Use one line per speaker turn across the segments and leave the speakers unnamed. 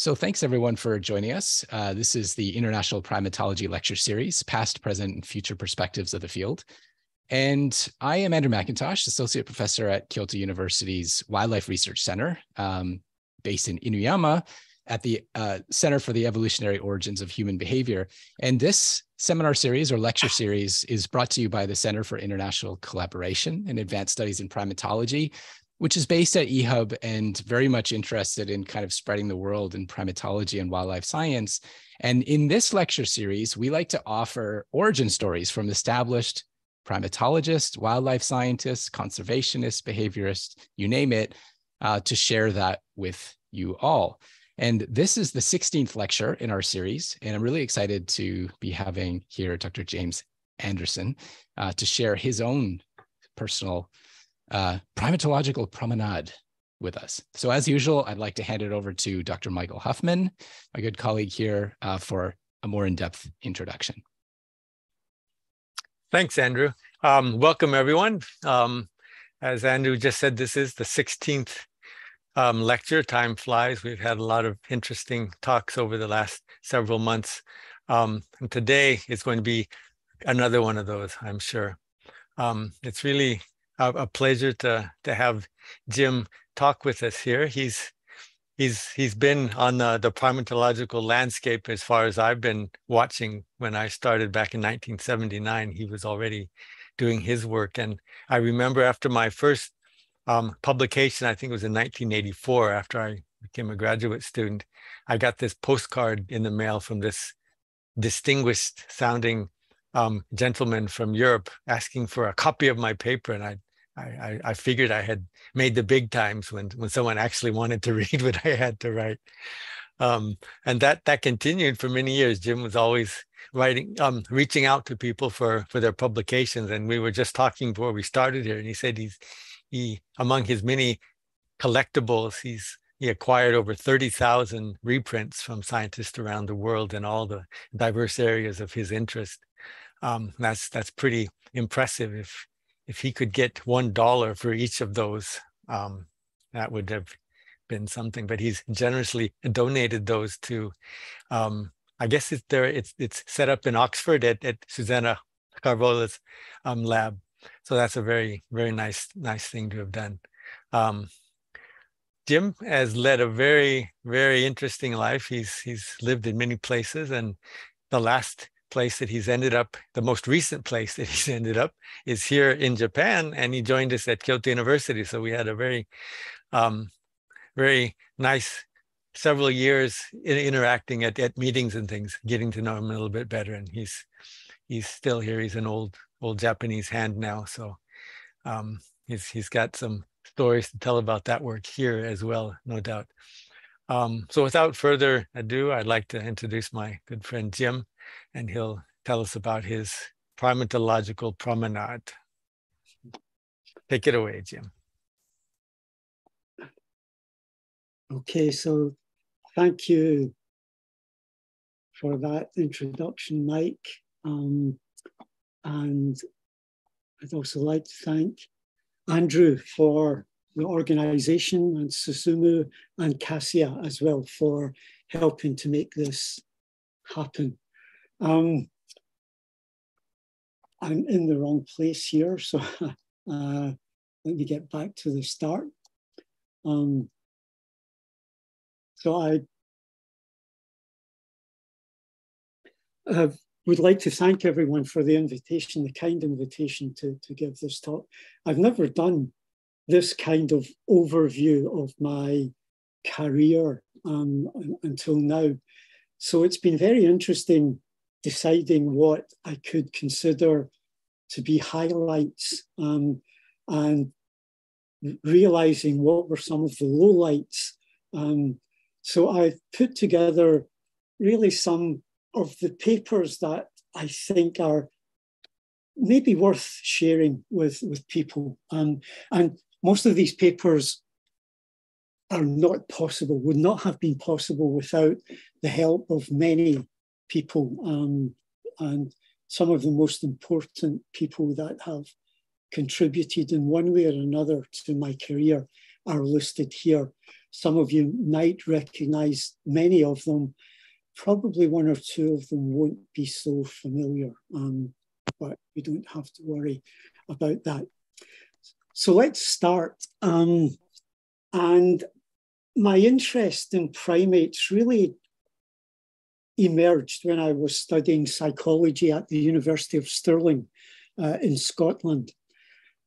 So thanks everyone for joining us. Uh, this is the International Primatology Lecture Series, Past, Present, and Future Perspectives of the Field. And I am Andrew McIntosh, Associate Professor at Kyoto University's Wildlife Research Center, um, based in Inuyama at the uh, Center for the Evolutionary Origins of Human Behavior. And this seminar series or lecture series is brought to you by the Center for International Collaboration and Advanced Studies in Primatology, which is based at eHub and very much interested in kind of spreading the world in primatology and wildlife science. And in this lecture series, we like to offer origin stories from established primatologists, wildlife scientists, conservationists, behaviorists, you name it, uh, to share that with you all. And this is the 16th lecture in our series. And I'm really excited to be having here Dr. James Anderson uh, to share his own personal uh, primatological promenade with us. So as usual, I'd like to hand it over to Dr. Michael Huffman, my good colleague here, uh, for a more in-depth introduction.
Thanks, Andrew. Um, welcome, everyone. Um, as Andrew just said, this is the 16th um, lecture. Time flies. We've had a lot of interesting talks over the last several months. Um, and today is going to be another one of those, I'm sure. Um, it's really a, pleasure to to have Jim talk with us here. He's he's he's been on the, the landscape as far as I've been watching. When I started back in 1979, he was already doing his work. And I remember after my first um, publication, I think it was in 1984, after I became a graduate student, I got this postcard in the mail from this distinguished sounding um, gentleman from Europe asking for a copy of my paper. And I I, I, figured I had made the big times when when someone actually wanted to read what I had to write. Um, and that that continued for many years. Jim was always writing, um, reaching out to people for for their publications. And we were just talking before we started here, and he said he's he among his many collectibles, he's he acquired over 30,000 reprints from scientists around the world in all the diverse areas of his interest. Um, that's that's pretty impressive if if he could get one dollar for each of those, um, that would have been something. But he's generously donated those to, um, I guess it's there. It's it's set up in Oxford at, at Susana Carvalho's um, lab. So that's a very very nice nice thing to have done. Um, Jim has led a very very interesting life. He's he's lived in many places, and the last place that he's ended up, the most recent place that he's ended up is here in Japan, and he joined us at Kyoto University. So we had a very, um, very nice several years in interacting at, at meetings and things, getting to know him a little bit better. And he's he's still here. He's an old old Japanese hand now, so um, he's he's got some stories to tell about that work here as well, no doubt. Um, so without further ado, I'd like to introduce my good friend Jim and he'll tell us about his primatological promenade. Take it away, Jim.
Okay, so thank you for that introduction, Mike. Um, and I'd also like to thank Andrew for the organization and Susumu and Cassia as well for helping to make this happen. Um, I'm in the wrong place here, so uh, let me get back to the start. Um, so I would like to thank everyone for the invitation, the kind invitation to, to give this talk. I've never done this kind of overview of my career um, until now. So it's been very interesting deciding what I could consider to be highlights um, and realizing what were some of the lowlights. Um, so I put together really some of the papers that I think are maybe worth sharing with, with people. Um, and most of these papers are not possible, would not have been possible without the help of many people um, and some of the most important people that have contributed in one way or another to my career are listed here. some of you might recognize many of them. Probably one or two of them won't be so familiar, um, but we don't have to worry about that. So let's start. Um, and my interest in primates really emerged when I was studying psychology at the University of Stirling uh, in Scotland.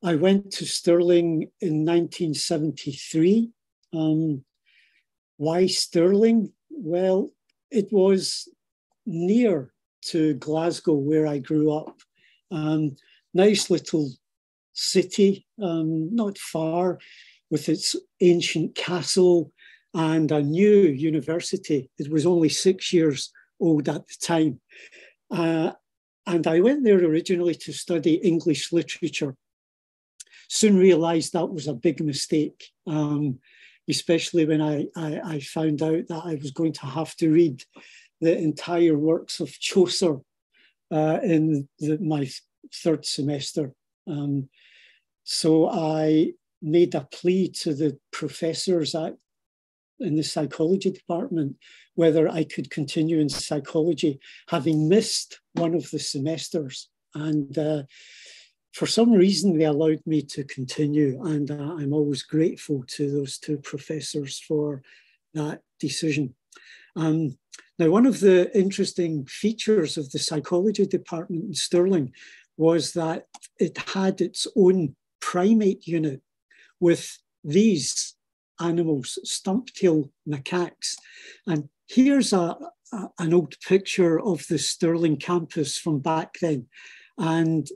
I went to Stirling in 1973. Um, why Stirling? Well, it was near to Glasgow where I grew up. Um, nice little city, um, not far, with its ancient castle and a new university. It was only six years old at the time. Uh, and I went there originally to study English literature. Soon realized that was a big mistake, um, especially when I, I, I, found out that I was going to have to read the entire works of Chaucer uh, in the, my third semester. Um, so I made a plea to the professors at in the psychology department whether I could continue in psychology, having missed one of the semesters. And uh, for some reason, they allowed me to continue. And uh, I'm always grateful to those two professors for that decision. Um, now, one of the interesting features of the psychology department in Stirling was that it had its own primate unit with these animals, stump-tailed macaques. And here's a, a, an old picture of the Stirling campus from back then. And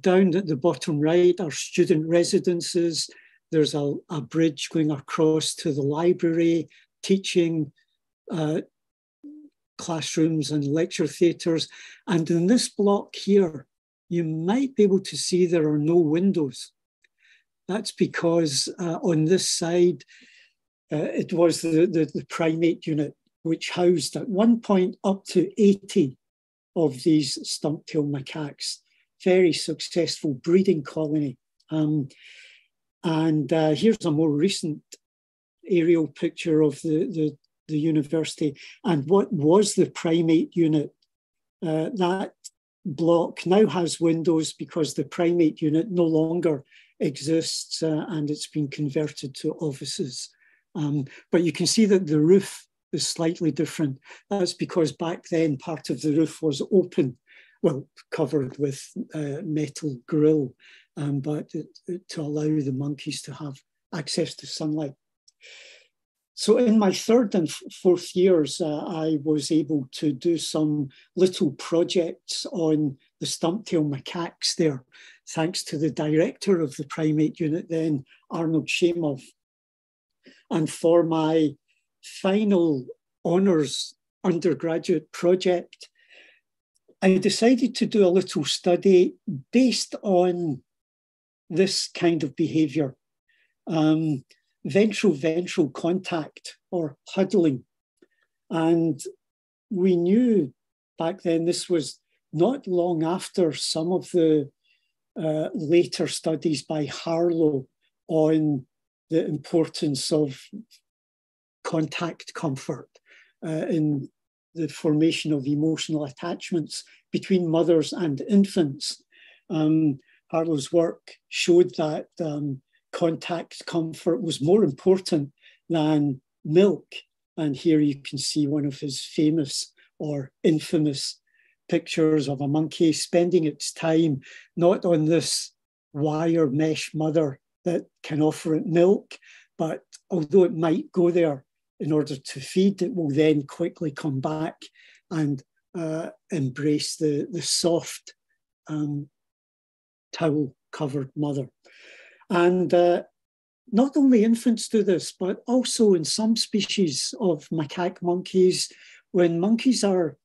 down at the bottom right are student residences. There's a, a bridge going across to the library, teaching uh, classrooms and lecture theatres. And in this block here, you might be able to see there are no windows. That's because uh, on this side, uh, it was the, the, the, primate unit, which housed at one point up to 80 of these stump-tailed macaques. Very successful breeding colony. Um, and uh, here's a more recent aerial picture of the, the, the, university and what was the primate unit. Uh, that block now has windows because the primate unit no longer exists uh, and it's been converted to offices. Um, but you can see that the roof is slightly different. That's because back then part of the roof was open, well, covered with uh, metal grill, um, but it, it, to allow the monkeys to have access to sunlight. So in my third and fourth years, uh, I was able to do some little projects on the stump-tailed macaques there, thanks to the director of the primate unit then, Arnold Chamove. And for my final honours undergraduate project, I decided to do a little study based on this kind of behaviour. Um, ventral ventral contact or huddling. And we knew back then this was not long after some of the uh, later studies by Harlow on the importance of contact comfort uh, in the formation of emotional attachments between mothers and infants. Um, Harlow's work showed that um, contact comfort was more important than milk. And here you can see one of his famous or infamous pictures of a monkey spending its time not on this wire mesh mother that can offer it milk, but although it might go there in order to feed, it will then quickly come back and uh, embrace the, the soft um, towel covered mother. And uh, not only infants do this, but also in some species of macaque monkeys, when monkeys are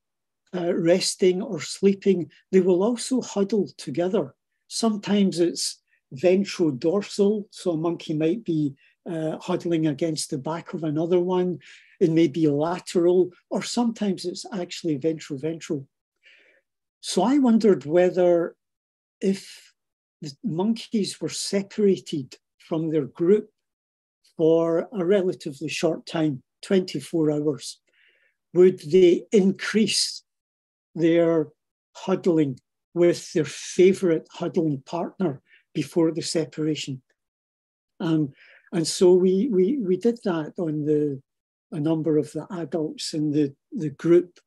uh, resting or sleeping, they will also huddle together. Sometimes it's ventrodorsal. So a monkey might be uh, huddling against the back of another one. It may be lateral, or sometimes it's actually ventroventral. So I wondered whether if the monkeys were separated from their group for a relatively short time, 24 hours, would they increase their huddling with their favorite huddling partner before the separation? Um, and so we, we, we did that on the, a number of the adults in the, the group.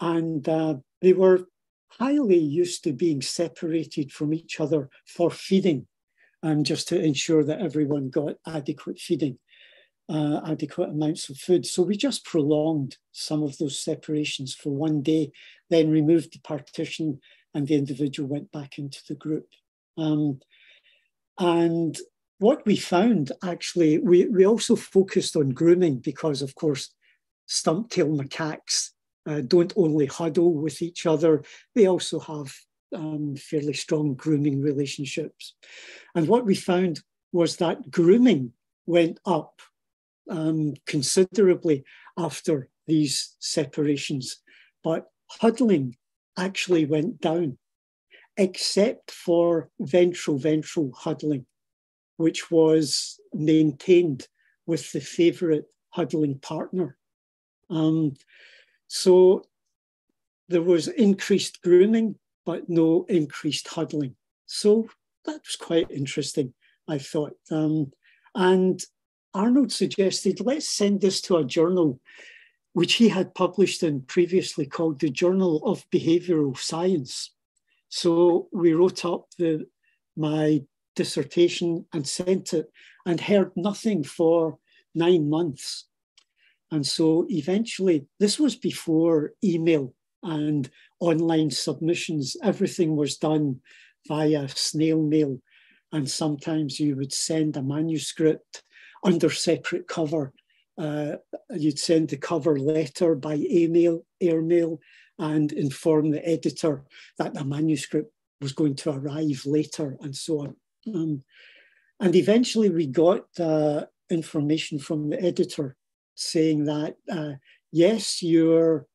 And uh, they were highly used to being separated from each other for feeding, and just to ensure that everyone got adequate feeding, uh, adequate amounts of food. So we just prolonged some of those separations for one day, then removed the partition, and the individual went back into the group. Um, and what we found actually, we, we also focused on grooming because, of course, stump tail macaques uh, don't only huddle with each other, they also have um, fairly strong grooming relationships. And what we found was that grooming went up um, considerably after these separations, but huddling actually went down, except for ventral ventral huddling which was maintained with the favorite huddling partner. Um, so there was increased grooming, but no increased huddling. So that was quite interesting, I thought. Um, and Arnold suggested, let's send this to a journal, which he had published in previously called the Journal of Behavioral Science. So we wrote up the, my dissertation and sent it and heard nothing for nine months. And so eventually, this was before email and online submissions. Everything was done via snail mail. And sometimes you would send a manuscript under separate cover. Uh, you'd send the cover letter by email, airmail, and inform the editor that the manuscript was going to arrive later and so on. Um, and eventually we got uh, information from the editor saying that, uh, yes, your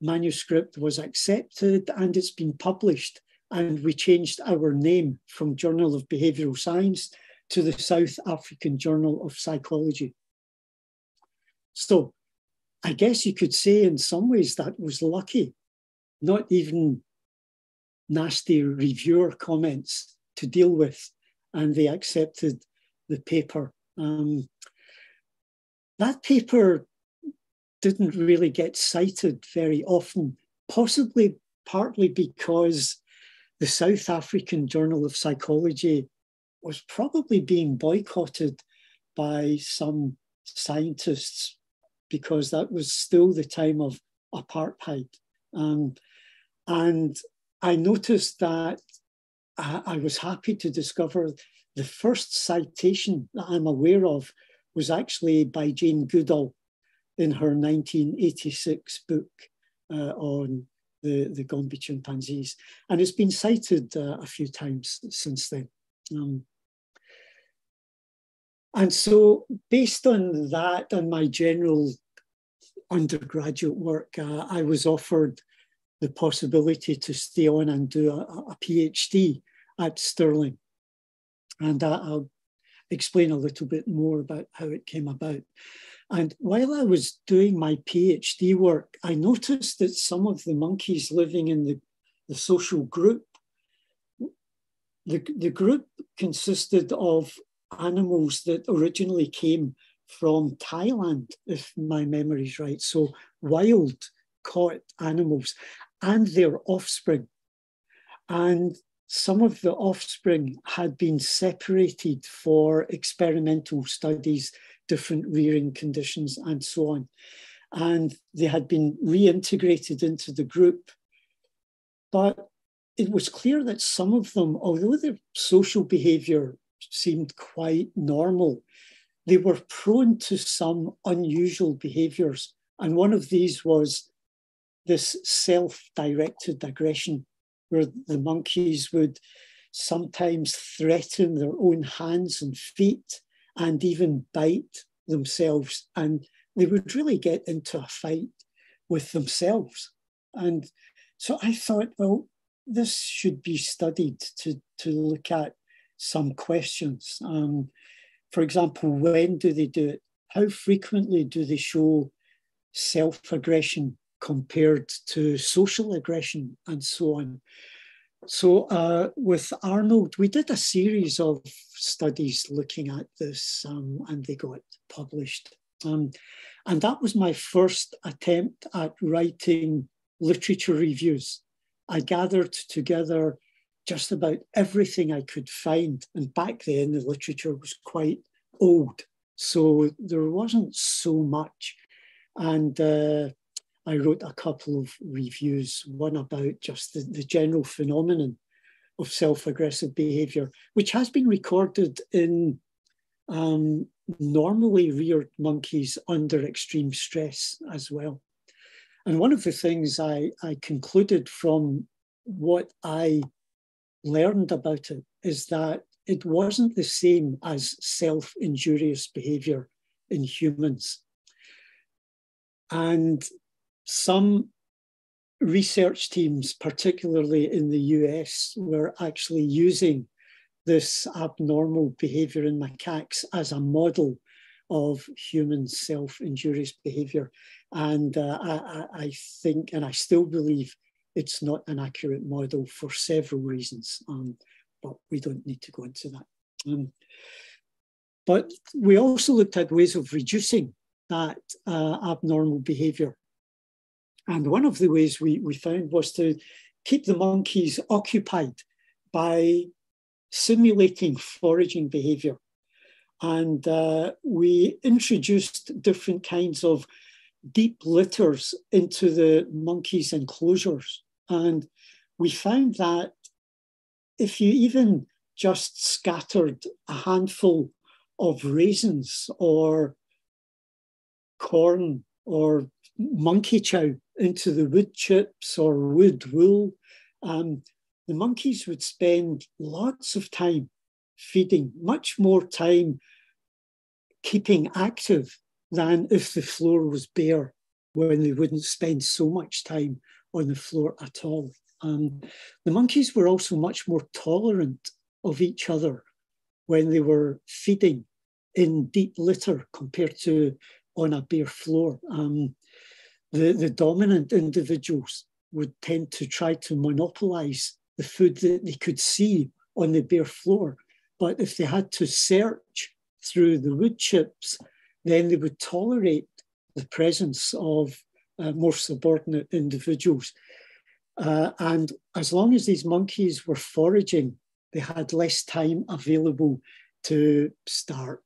manuscript was accepted and it's been published. And we changed our name from Journal of Behavioral Science to the South African Journal of Psychology. So I guess you could say in some ways that was lucky, not even nasty reviewer comments to deal with and they accepted the paper. Um, that paper didn't really get cited very often, possibly partly because the South African Journal of Psychology was probably being boycotted by some scientists because that was still the time of apartheid. Um, and I noticed that I, I was happy to discover the first citation that I'm aware of was actually by Jane Goodall in her 1986 book uh, on the, the Gombe chimpanzees. And it's been cited uh, a few times since then. Um, and so, based on that and my general undergraduate work, uh, I was offered the possibility to stay on and do a, a PhD at Stirling. And I'll explain a little bit more about how it came about. And while I was doing my PhD work, I noticed that some of the monkeys living in the, the social group, the, the group consisted of animals that originally came from Thailand, if my memory is right. So wild caught animals and their offspring. And some of the offspring had been separated for experimental studies, different rearing conditions, and so on. And they had been reintegrated into the group. But it was clear that some of them, although their social behavior seemed quite normal, they were prone to some unusual behaviors. And one of these was this self directed aggression where the monkeys would sometimes threaten their own hands and feet and even bite themselves. And they would really get into a fight with themselves. And so I thought, well, this should be studied to, to look at some questions. Um, for example, when do they do it? How frequently do they show self aggression compared to social aggression and so on? So, uh, with Arnold, we did a series of studies looking at this um, and they got published. Um, and that was my first attempt at writing literature reviews. I gathered together just about everything I could find. And back then, the literature was quite old. So there wasn't so much. And uh, I wrote a couple of reviews, one about just the, the general phenomenon of self aggressive behavior, which has been recorded in um, normally reared monkeys under extreme stress as well. And one of the things I, I concluded from what I learned about it is that it wasn't the same as self injurious behavior in humans. And some research teams, particularly in the US, were actually using this abnormal behavior in macaques as a model of human self injurious behavior. And uh, I, I, think, and I still believe, it's not an accurate model for several reasons, um, but we don't need to go into that. Um, but we also looked at ways of reducing that uh, abnormal behavior. And one of the ways we, we found was to keep the monkeys occupied by simulating foraging behavior. And uh, we introduced different kinds of deep litters into the monkeys' enclosures. And we found that if you even just scattered a handful of raisins or corn or monkey chow into the wood chips or wood wool, um, the monkeys would spend lots of time feeding, much more time keeping active than if the floor was bare, when they wouldn't spend so much time on the floor at all. Um, the monkeys were also much more tolerant of each other when they were feeding in deep litter compared to on a bare floor. Um, the, the dominant individuals would tend to try to monopolize the food that they could see on the bare floor. But if they had to search through the wood chips, then they would tolerate the presence of uh, more subordinate individuals. Uh, and as long as these monkeys were foraging, they had less time available to start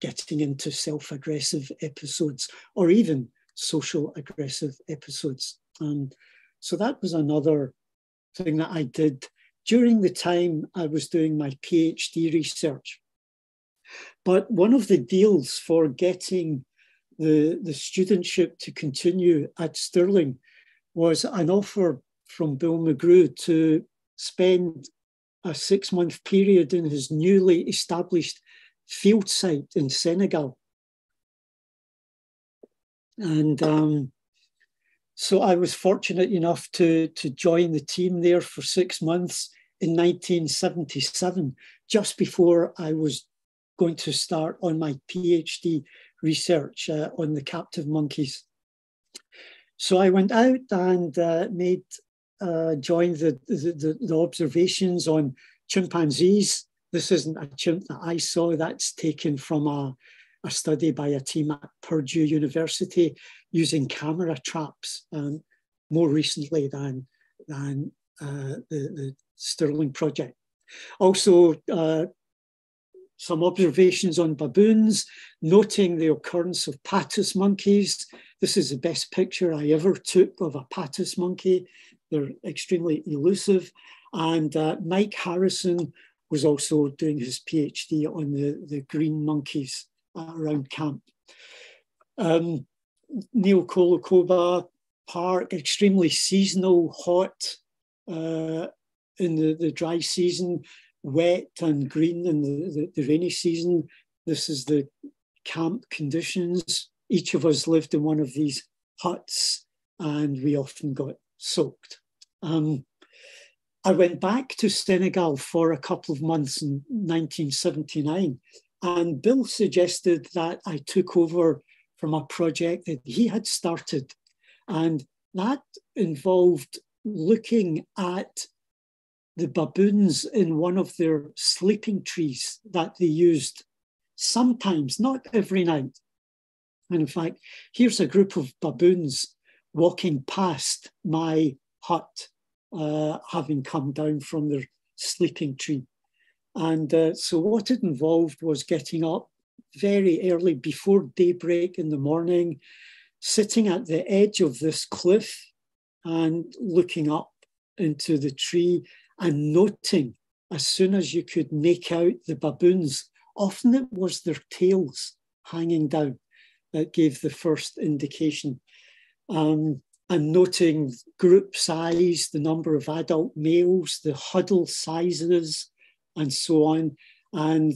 getting into self aggressive episodes or even social aggressive episodes. And so that was another thing that I did during the time I was doing my PhD research. But one of the deals for getting the, the studentship to continue at Stirling was an offer from Bill McGrew to spend a six month period in his newly established field site in Senegal. And um, so I was fortunate enough to, to join the team there for six months in 1977, just before I was going to start on my PhD research uh, on the captive monkeys. So I went out and uh, made uh, joined the, the, the observations on chimpanzees. This isn't a chimp that I saw. That's taken from a, a study by a team at Purdue University using camera traps um, more recently than, than uh, the, the Stirling project. Also, uh, some observations on baboons, noting the occurrence of patas monkeys. This is the best picture I ever took of a patas monkey. They're extremely elusive. And uh, Mike Harrison was also doing his PhD on the, the green monkeys around camp. Um, Niokolo-Koba Park, extremely seasonal, hot uh, in the, the dry season, wet and green in the, the, the rainy season. This is the camp conditions. Each of us lived in one of these huts and we often got soaked. Um, I went back to Senegal for a couple of months in 1979 And Bill suggested that I took over from a project that he had started. And that involved looking at the baboons in one of their sleeping trees that they used sometimes, not every night. And in fact, here's a group of baboons walking past my hut, uh, having come down from their sleeping tree. And uh, so, what it involved was getting up very early before daybreak in the morning, sitting at the edge of this cliff and looking up into the tree and noting as soon as you could make out the baboons. Often it was their tails hanging down that gave the first indication. Um, and noting group size, the number of adult males, the huddle sizes, and so on. And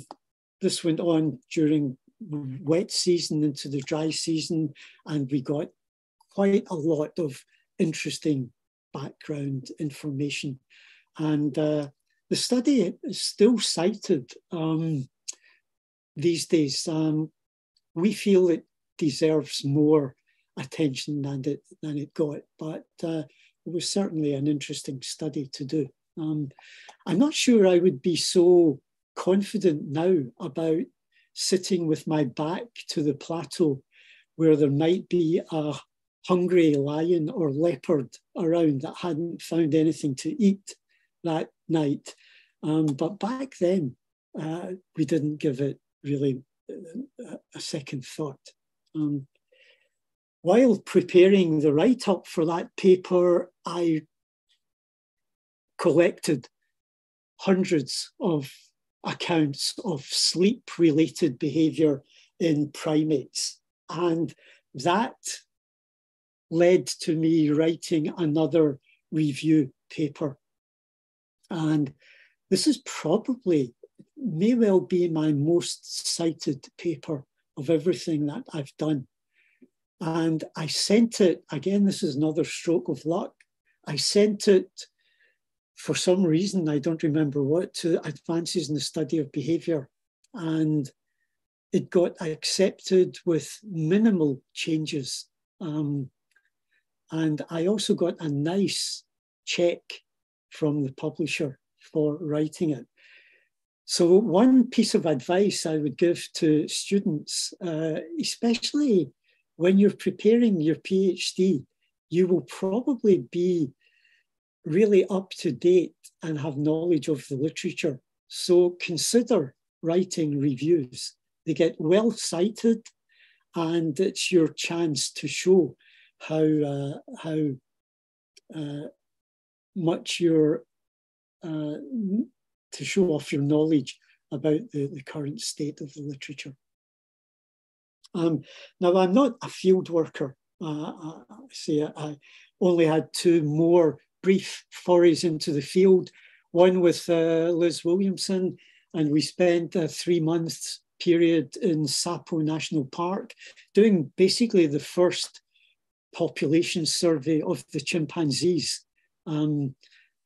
this went on during wet season into the dry season, and we got quite a lot of interesting background information. And uh, the study is still cited um, these days. Um, we feel it deserves more attention than it, than it got, but uh, it was certainly an interesting study to do. Um, I'm not sure I would be so confident now about sitting with my back to the plateau where there might be a hungry lion or leopard around that hadn't found anything to eat that night. Um, but back then, uh, we didn't give it really a, a second thought. Um, while preparing the write up for that paper, I collected hundreds of accounts of sleep related behavior in primates. And that led to me writing another review paper. And this is probably, may well be my most cited paper of everything that I've done. And I sent it, again, this is another stroke of luck. I sent it for some reason, I don't remember what, to advances in the study of behavior. And it got accepted with minimal changes. Um, and I also got a nice check from the publisher for writing it. So, one piece of advice I would give to students, uh, especially when you're preparing your PhD, you will probably be really up to date and have knowledge of the literature. So, consider writing reviews. They get well cited, and it's your chance to show how uh, how uh, much you're uh, to show off your knowledge about the, the current state of the literature. Um, now, I'm not a field worker. Uh, I, I I only had two more brief forays into the field, one with uh, Liz Williamson, and we spent a three months period in Sapo National Park doing basically the first population survey of the chimpanzees um,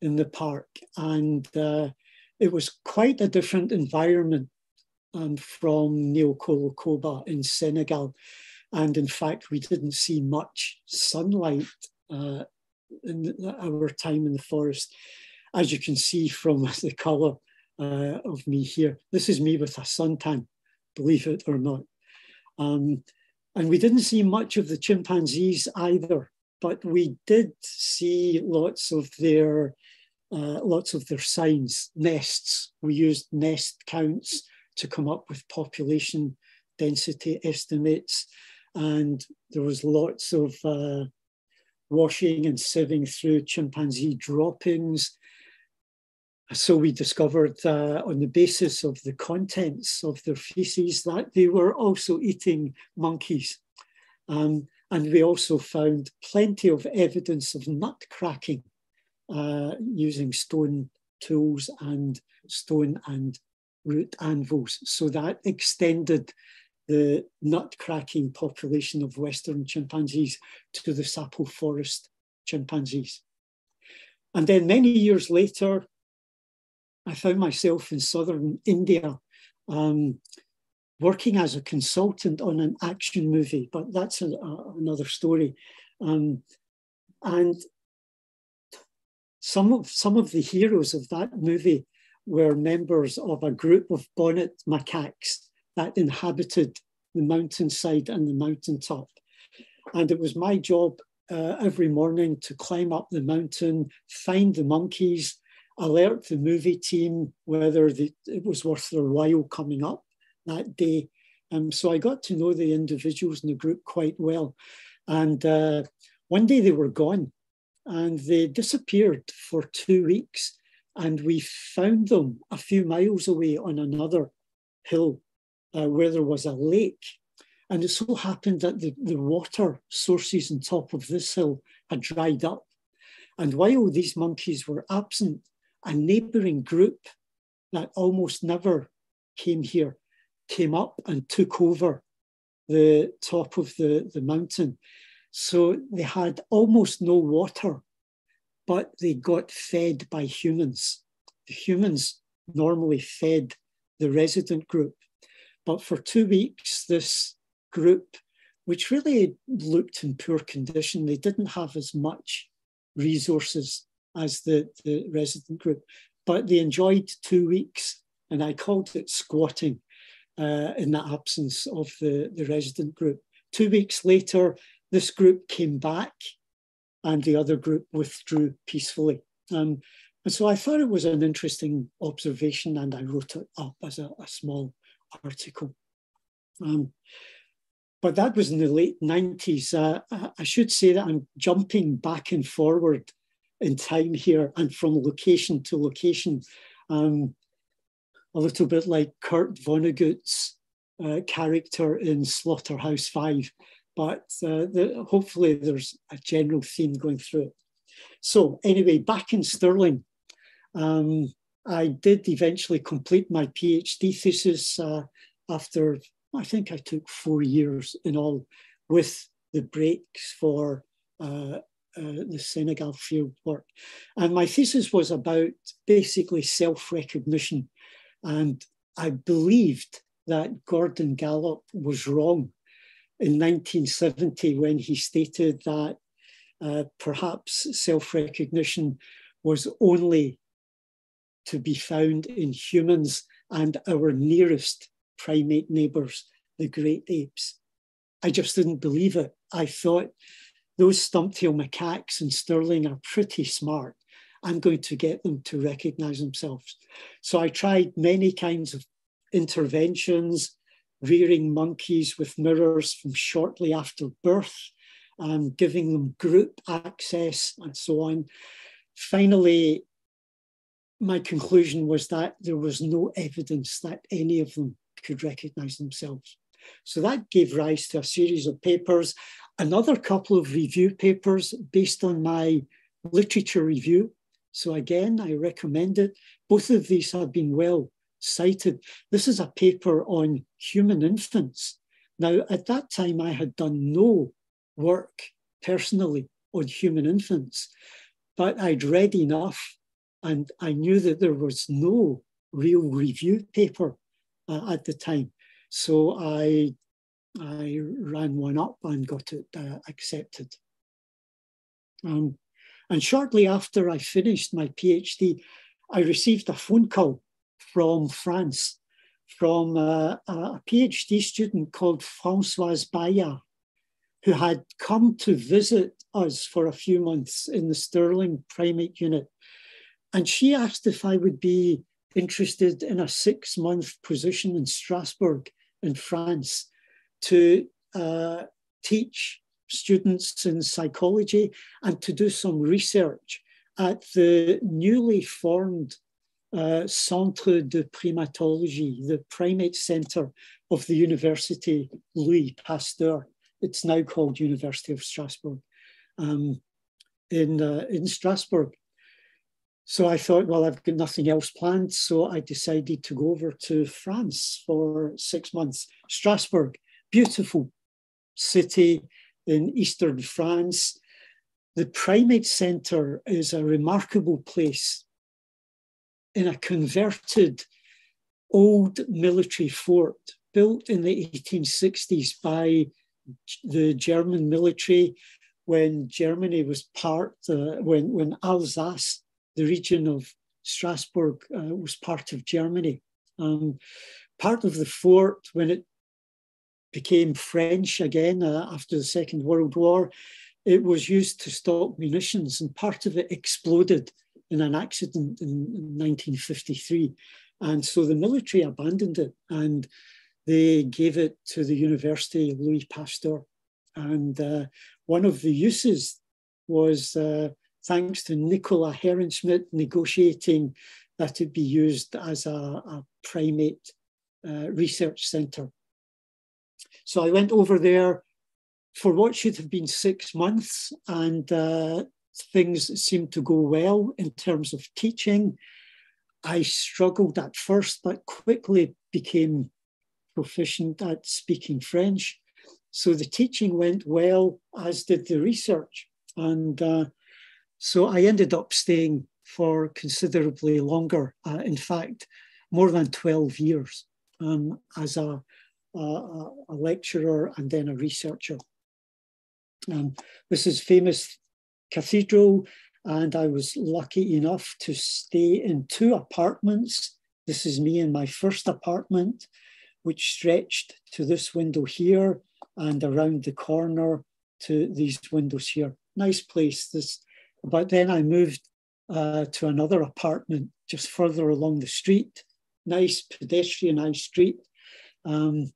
in the park. And uh, it was quite a different environment um, from Niokolo-Koba in Senegal. And in fact, we didn't see much sunlight uh, in our time in the forest. As you can see from the colour uh, of me here, this is me with a suntan, believe it or not. Um, and we didn't see much of the chimpanzees either, but we did see lots of their uh, lots of their signs, nests. We used nest counts to come up with population density estimates. And there was lots of uh, washing and sieving through chimpanzee droppings. So we discovered uh, on the basis of the contents of their feces that they were also eating monkeys. Um, and we also found plenty of evidence of nut cracking uh, using stone tools and stone and root anvils. So that extended the nut cracking population of Western chimpanzees to the Sapo forest chimpanzees. And then many years later, I found myself in southern India, um, working as a consultant on an action movie, but that's a, a, another story. Um, and some of some of the heroes of that movie were members of a group of bonnet macaques that inhabited the mountainside and the mountaintop. And it was my job uh, every morning to climb up the mountain, find the monkeys, alert the movie team whether the, it was worth their while coming up that day. Um, so I got to know the individuals in the group quite well. And uh, one day they were gone and they disappeared for two weeks. And we found them a few miles away on another hill uh, where there was a lake. And it so happened that the, the water sources on top of this hill had dried up. And while these monkeys were absent, a neighboring group that almost never came here came up and took over the top of the, the mountain. So they had almost no water, but they got fed by humans. The humans normally fed the resident group. But for two weeks, this group, which really looked in poor condition, they didn't have as much resources as the, the resident group, but they enjoyed two weeks. And I called it squatting uh, in the absence of the, the resident group. Two weeks later, this group came back and the other group withdrew peacefully. Um, and so I thought it was an interesting observation and I wrote it up as a, a small article. Um, but that was in the late 90s. Uh, I should say that I'm jumping back and forward in time here and from location to location. Um, a little bit like Kurt Vonnegut's uh, character in Slaughterhouse Five, but uh, the, hopefully there's a general theme going through it. So anyway, back in Stirling, um, I did eventually complete my PhD thesis uh, after, I think I took four years in all with the breaks for uh, uh, the Senegal field work. And my thesis was about basically self-recognition. And I believed that Gordon Gallup was wrong in 1970 when he stated that uh, perhaps self-recognition was only to be found in humans and our nearest primate neighbours, the great apes. I just didn't believe it. I thought those stumptail macaques in Stirling are pretty smart. I'm going to get them to recognize themselves. So I tried many kinds of interventions, rearing monkeys with mirrors from shortly after birth, um, giving them group access and so on. Finally, my conclusion was that there was no evidence that any of them could recognize themselves. So that gave rise to a series of papers, another couple of review papers based on my literature review. So again, I recommend it. Both of these have been well cited. This is a paper on human infants. Now, at that time, I had done no work personally on human infants, but I'd read enough and I knew that there was no real review paper uh, at the time. So I, I ran one up and got it uh, accepted. Um, and shortly after I finished my PhD, I received a phone call from France from uh, a PhD student called Francoise Bayard, who had come to visit us for a few months in the Stirling primate unit. And she asked if I would be interested in a six month position in Strasbourg in France to uh, teach students in psychology and to do some research at the newly formed uh, Centre de Primatologie, the primate center of the University Louis Pasteur. It's now called University of Strasbourg um, in, uh, in Strasbourg. So I thought, well, I've got nothing else planned. So I decided to go over to France for six months. Strasbourg, beautiful city in eastern France. The Primate Center is a remarkable place in a converted old military fort built in the 1860s by the German military when Germany was part, uh, when, when Alsace, the region of Strasbourg, uh, was part of Germany. Um, part of the fort, when it became French again uh, after the Second World War, it was used to stock munitions, and part of it exploded in an accident in, in 1953. And so the military abandoned it and they gave it to the University Louis Pasteur. And uh, one of the uses was uh, thanks to Nicola Herrenschmidt negotiating that it be used as a, a primate uh, research centre. So I went over there for what should have been six months, and uh, things seemed to go well in terms of teaching. I struggled at first, but quickly became proficient at speaking French. So the teaching went well, as did the research. And uh, so I ended up staying for considerably longer. Uh, in fact, more than 12 years um, as a, a, a, lecturer and then a researcher. Um, this is famous cathedral, and I was lucky enough to stay in two apartments. This is me in my first apartment, which stretched to this window here and around the corner to these windows here. Nice place. This, but then I moved uh, to another apartment just further along the street. Nice pedestrianised street. Um,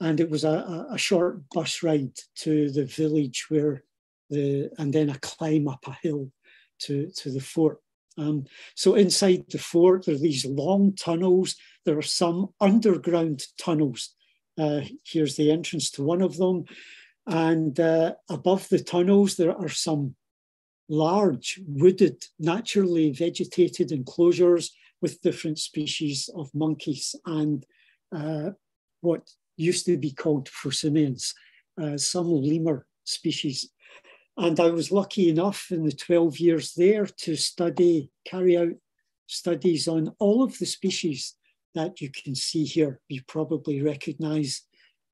and it was a, a, short bus ride to the village where the, and then a climb up a hill to, to the fort. Um, so inside the fort, there are these long tunnels. There are some underground tunnels. Uh, here's the entrance to one of them. And uh, above the tunnels, there are some large wooded, naturally vegetated enclosures with different species of monkeys and uh, what used to be called prosimians, uh, some lemur species. And I was lucky enough in the 12 years there to study, carry out studies on all of the species that you can see here. You probably recognize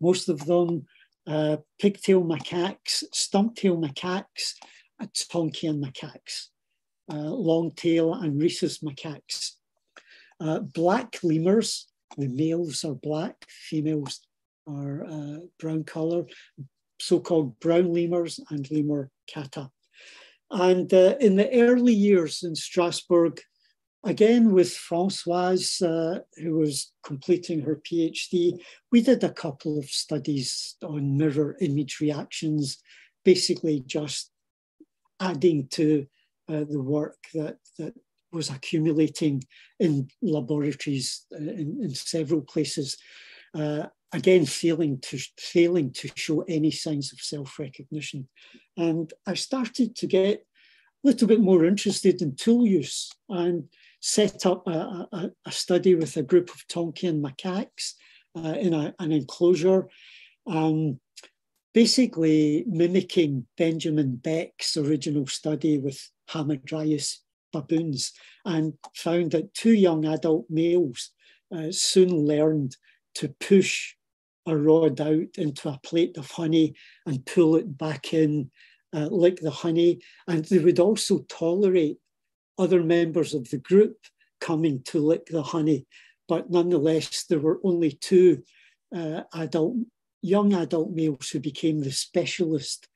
most of them, uh, pigtail macaques, stumptail macaques, Tonkean macaques, uh, longtail and rhesus macaques. Uh, black lemurs, the males are black, females are uh, brown color so-called brown lemurs and Lemur catta. And uh, in the early years in Strasbourg, again with Françoise, uh, who was completing her PhD, we did a couple of studies on mirror image reactions, basically just adding to uh, the work that, that was accumulating in laboratories uh, in, in several places. Uh, again failing to failing to show any signs of self-recognition. And I started to get a little bit more interested in tool use and set up a, a, a study with a group of Tonkean macaques uh, in a, an enclosure, um, basically mimicking Benjamin Beck's original study with Hamadryas baboons, and found that two young adult males uh, soon learned to push a rod out into a plate of honey and pull it back in, uh, lick the honey. And they would also tolerate other members of the group coming to lick the honey. But nonetheless, there were only two uh, adult, young adult males who became the specialist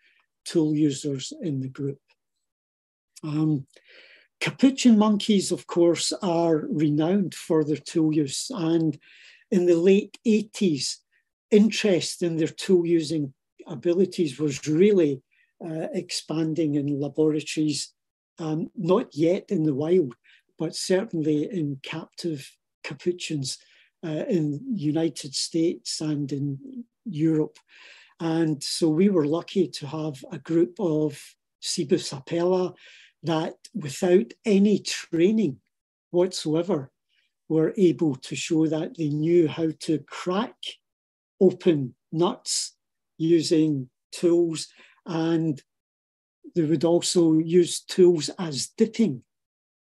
tool users in the group. Um, Capuchin monkeys, of course, are renowned for their tool use. And in the late 80s, interest in their tool using abilities was really uh, expanding in laboratories, um, not yet in the wild, but certainly in captive capuchins uh, in United States and in Europe. And so we were lucky to have a group of Cebus apella that without any training whatsoever were able to show that they knew how to crack open nuts using tools and they would also use tools as dipping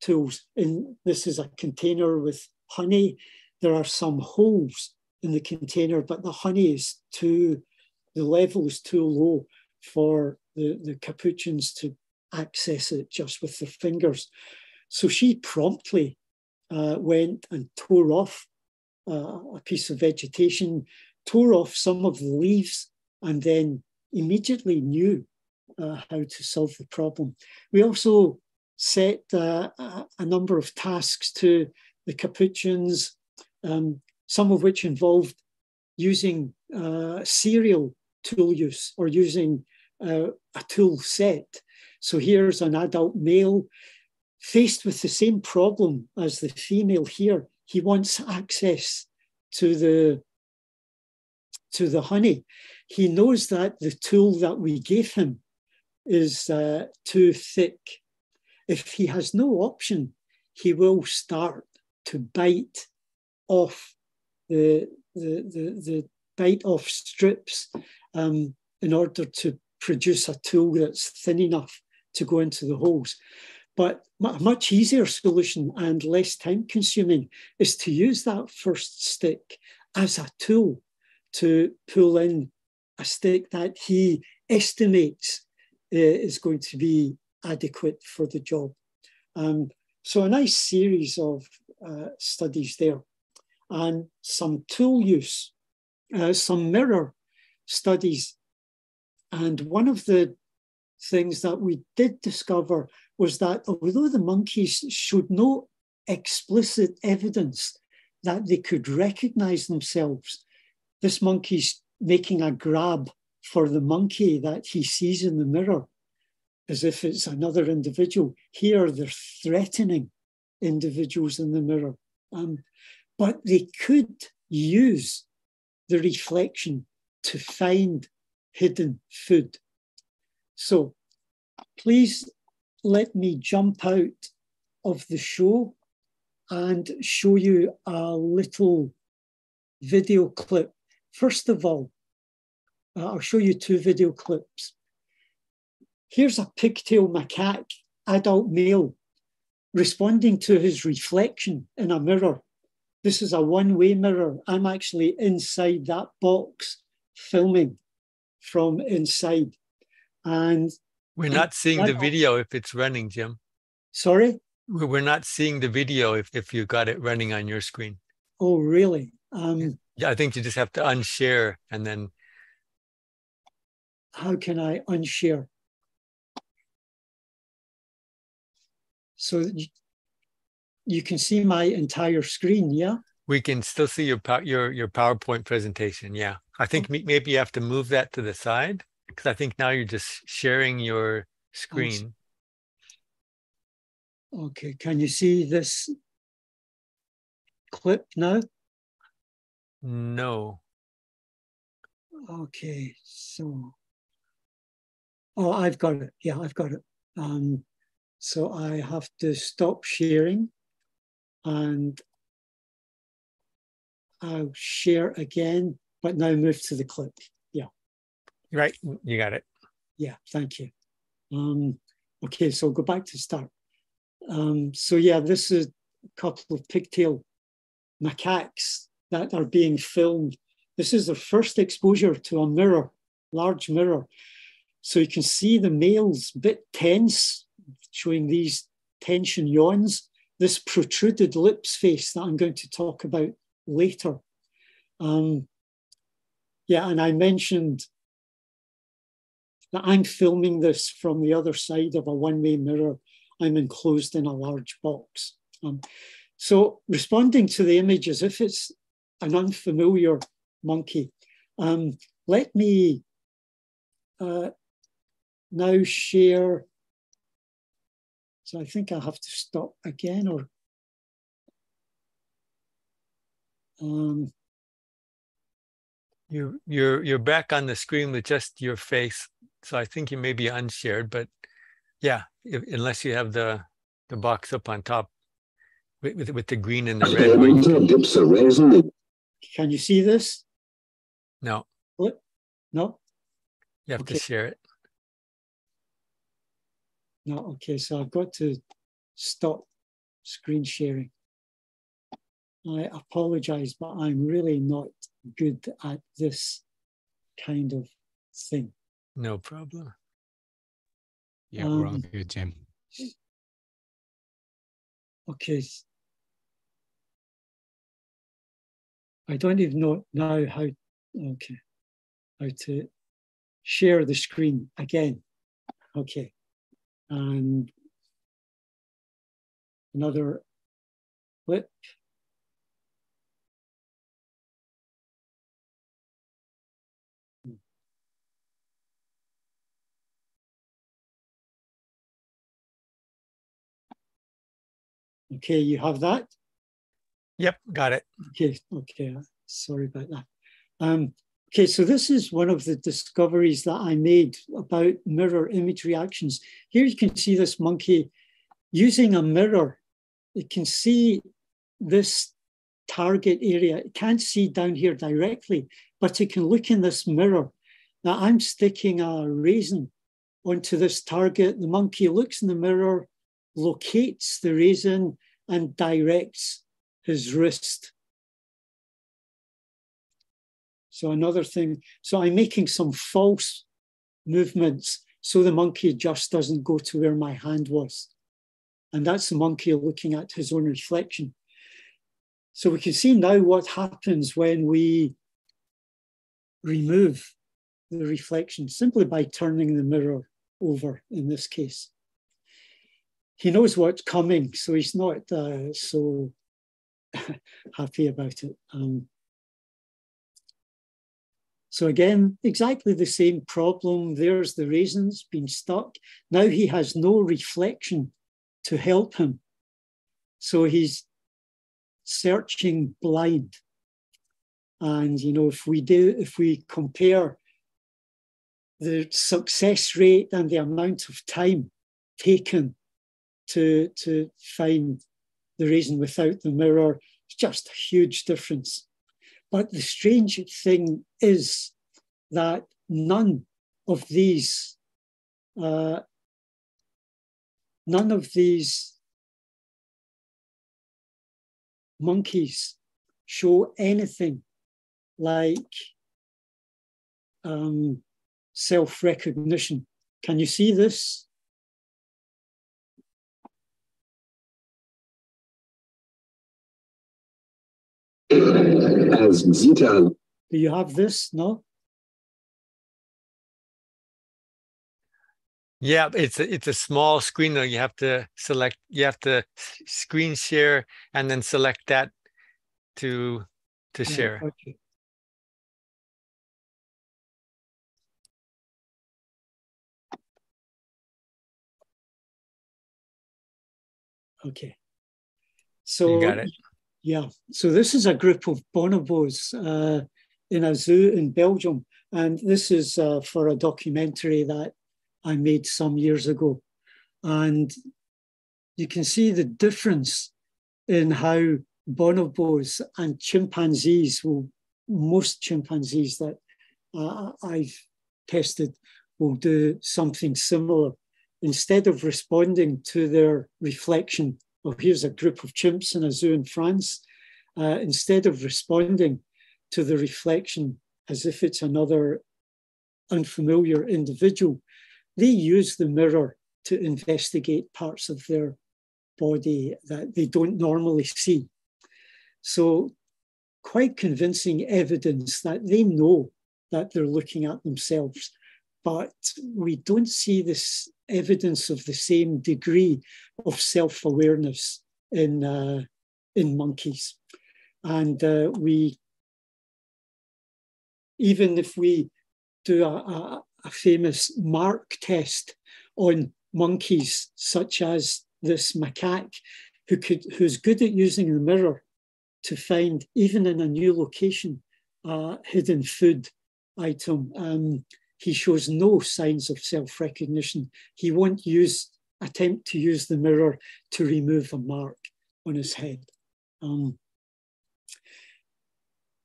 tools. In this is a container with honey. There are some holes in the container, but the honey is too, the level is too low for the, the capuchins to access it just with their fingers. So she promptly uh, went and tore off uh, a piece of vegetation, tore off some of the leaves, and then immediately knew uh, how to solve the problem. We also set uh, a number of tasks to the Capuchins, um, some of which involved using uh, serial tool use or using uh, a tool set. So here's an adult male faced with the same problem as the female here. He wants access to the to the honey. He knows that the tool that we gave him is uh, too thick. If he has no option, he will start to bite off the, the, the, the bite off strips um, in order to produce a tool that's thin enough to go into the holes. But a much easier solution and less time consuming is to use that first stick as a tool to pull in a stick that he estimates uh, is going to be adequate for the job. Um, so a nice series of uh, studies there and some tool use, uh, some mirror studies. And one of the things that we did discover was that although the monkeys showed no explicit evidence that they could recognize themselves, this monkey's making a grab for the monkey that he sees in the mirror as if it's another individual. Here they're threatening individuals in the mirror. Um, but they could use the reflection to find hidden food. So please let me jump out of the show and show you a little video clip. First of all, uh, I'll show you two video clips. Here's a pigtail macaque, adult male, responding to his reflection in a mirror. This is a one way mirror. I'm actually inside that box filming from inside. And
we're not seeing the video if it's running, Jim.
Sorry?
We're not seeing the video if, if you got it running on your screen.
Oh, really? Um,
I think you just have to unshare and then.
How can I unshare? So you can see my entire screen, yeah?
We can still see your your your PowerPoint presentation, yeah. I think mm-hmm. okay. maybe you have to move that to the side because I think now you're just sharing your screen.
Okay, can you see this clip now?
No.
Okay, so, oh, I've got it. Yeah, I've got it. Um, so I have to stop sharing and I'll share again, but now move to the clip. Yeah.
Right, you got it.
Yeah, thank you. Um, okay, so go back to start. Um, so yeah, this is a couple of pigtail macaques that are being filmed. This is their first exposure to a mirror, large mirror. So you can see the males bit tense showing these tension yawns, this protruded lips face that I'm going to talk about later. Um, yeah, and I mentioned that I'm filming this from the other side of a one-way mirror. I'm enclosed in a large box. Um, so responding to the image as if it's an unfamiliar monkey, um, let me uh, now share so I think I'll have to stop again or um,
you you're you're back on the screen with just your face. So I think you may be unshared, but yeah, if, unless you have the the box up on top with, with, with the green and the
red. Can you see this?
No.
What? No.
You have okay. to share it.
No, okay, so I've got to stop screen sharing. I apologize, but I'm really not good at this kind of thing.
No problem.
Yeah, um, we're all um, good, Jim.
Okay. I don't even know now how, okay, how to share the screen again. Okay. And another clip. Okay, you have that?
Yep, got it.
Okay, okay. Sorry about that. Um, okay, so this is one of the discoveries that I made about mirror image reactions. Here you can see this monkey using a mirror. It can see this target area. It can't see down here directly, but it can look in this mirror. Now I'm sticking a raisin onto this target. The monkey looks in the mirror, locates the raisin and directs his wrist. So another thing, so I'm making some false movements so the monkey just doesn't go to where my hand was. And that's the monkey looking at his own reflection. So we can see now what happens when we remove the reflection simply by turning the mirror over in this case he knows what's coming, so he's not uh, so happy about it. Um, so again, exactly the same problem. There's the raisins being stuck. Now he has no reflection to help him. So he's searching blind. And you know, if we do, if we compare the success rate and the amount of time taken to, to find the raisin without the mirror. It's just a huge difference. But the strange thing is that none of these, uh, none of these monkeys show anything like um, self recognition. Can you see this? As Zita. Do you have this? No?
Yeah, it's a, it's a small screen though. You have to select, you have to screen share and then select that to to yeah, share.
Okay. Okay. So
you got it.
Yeah, so this is a group of bonobos uh, in a zoo in Belgium, and this is uh, for a documentary that I made some years ago. And you can see the difference in how bonobos and chimpanzees will, most chimpanzees that uh, I've tested will do something similar. Instead of responding to their reflection well, here's a group of chimps in a zoo in France, uh, instead of responding to the reflection as if it's another unfamiliar individual, they use the mirror to investigate parts of their body that they don't normally see. So, quite convincing evidence that they know that they're looking at themselves but we don't see this evidence of the same degree of self-awareness in uh, in monkeys, and uh, we even if we do a, a, a famous mark test on monkeys, such as this macaque, who could who's good at using the mirror to find even in a new location a hidden food item. Um, he shows no signs of self-recognition. He won't use attempt to use the mirror to remove a mark on his head. Um,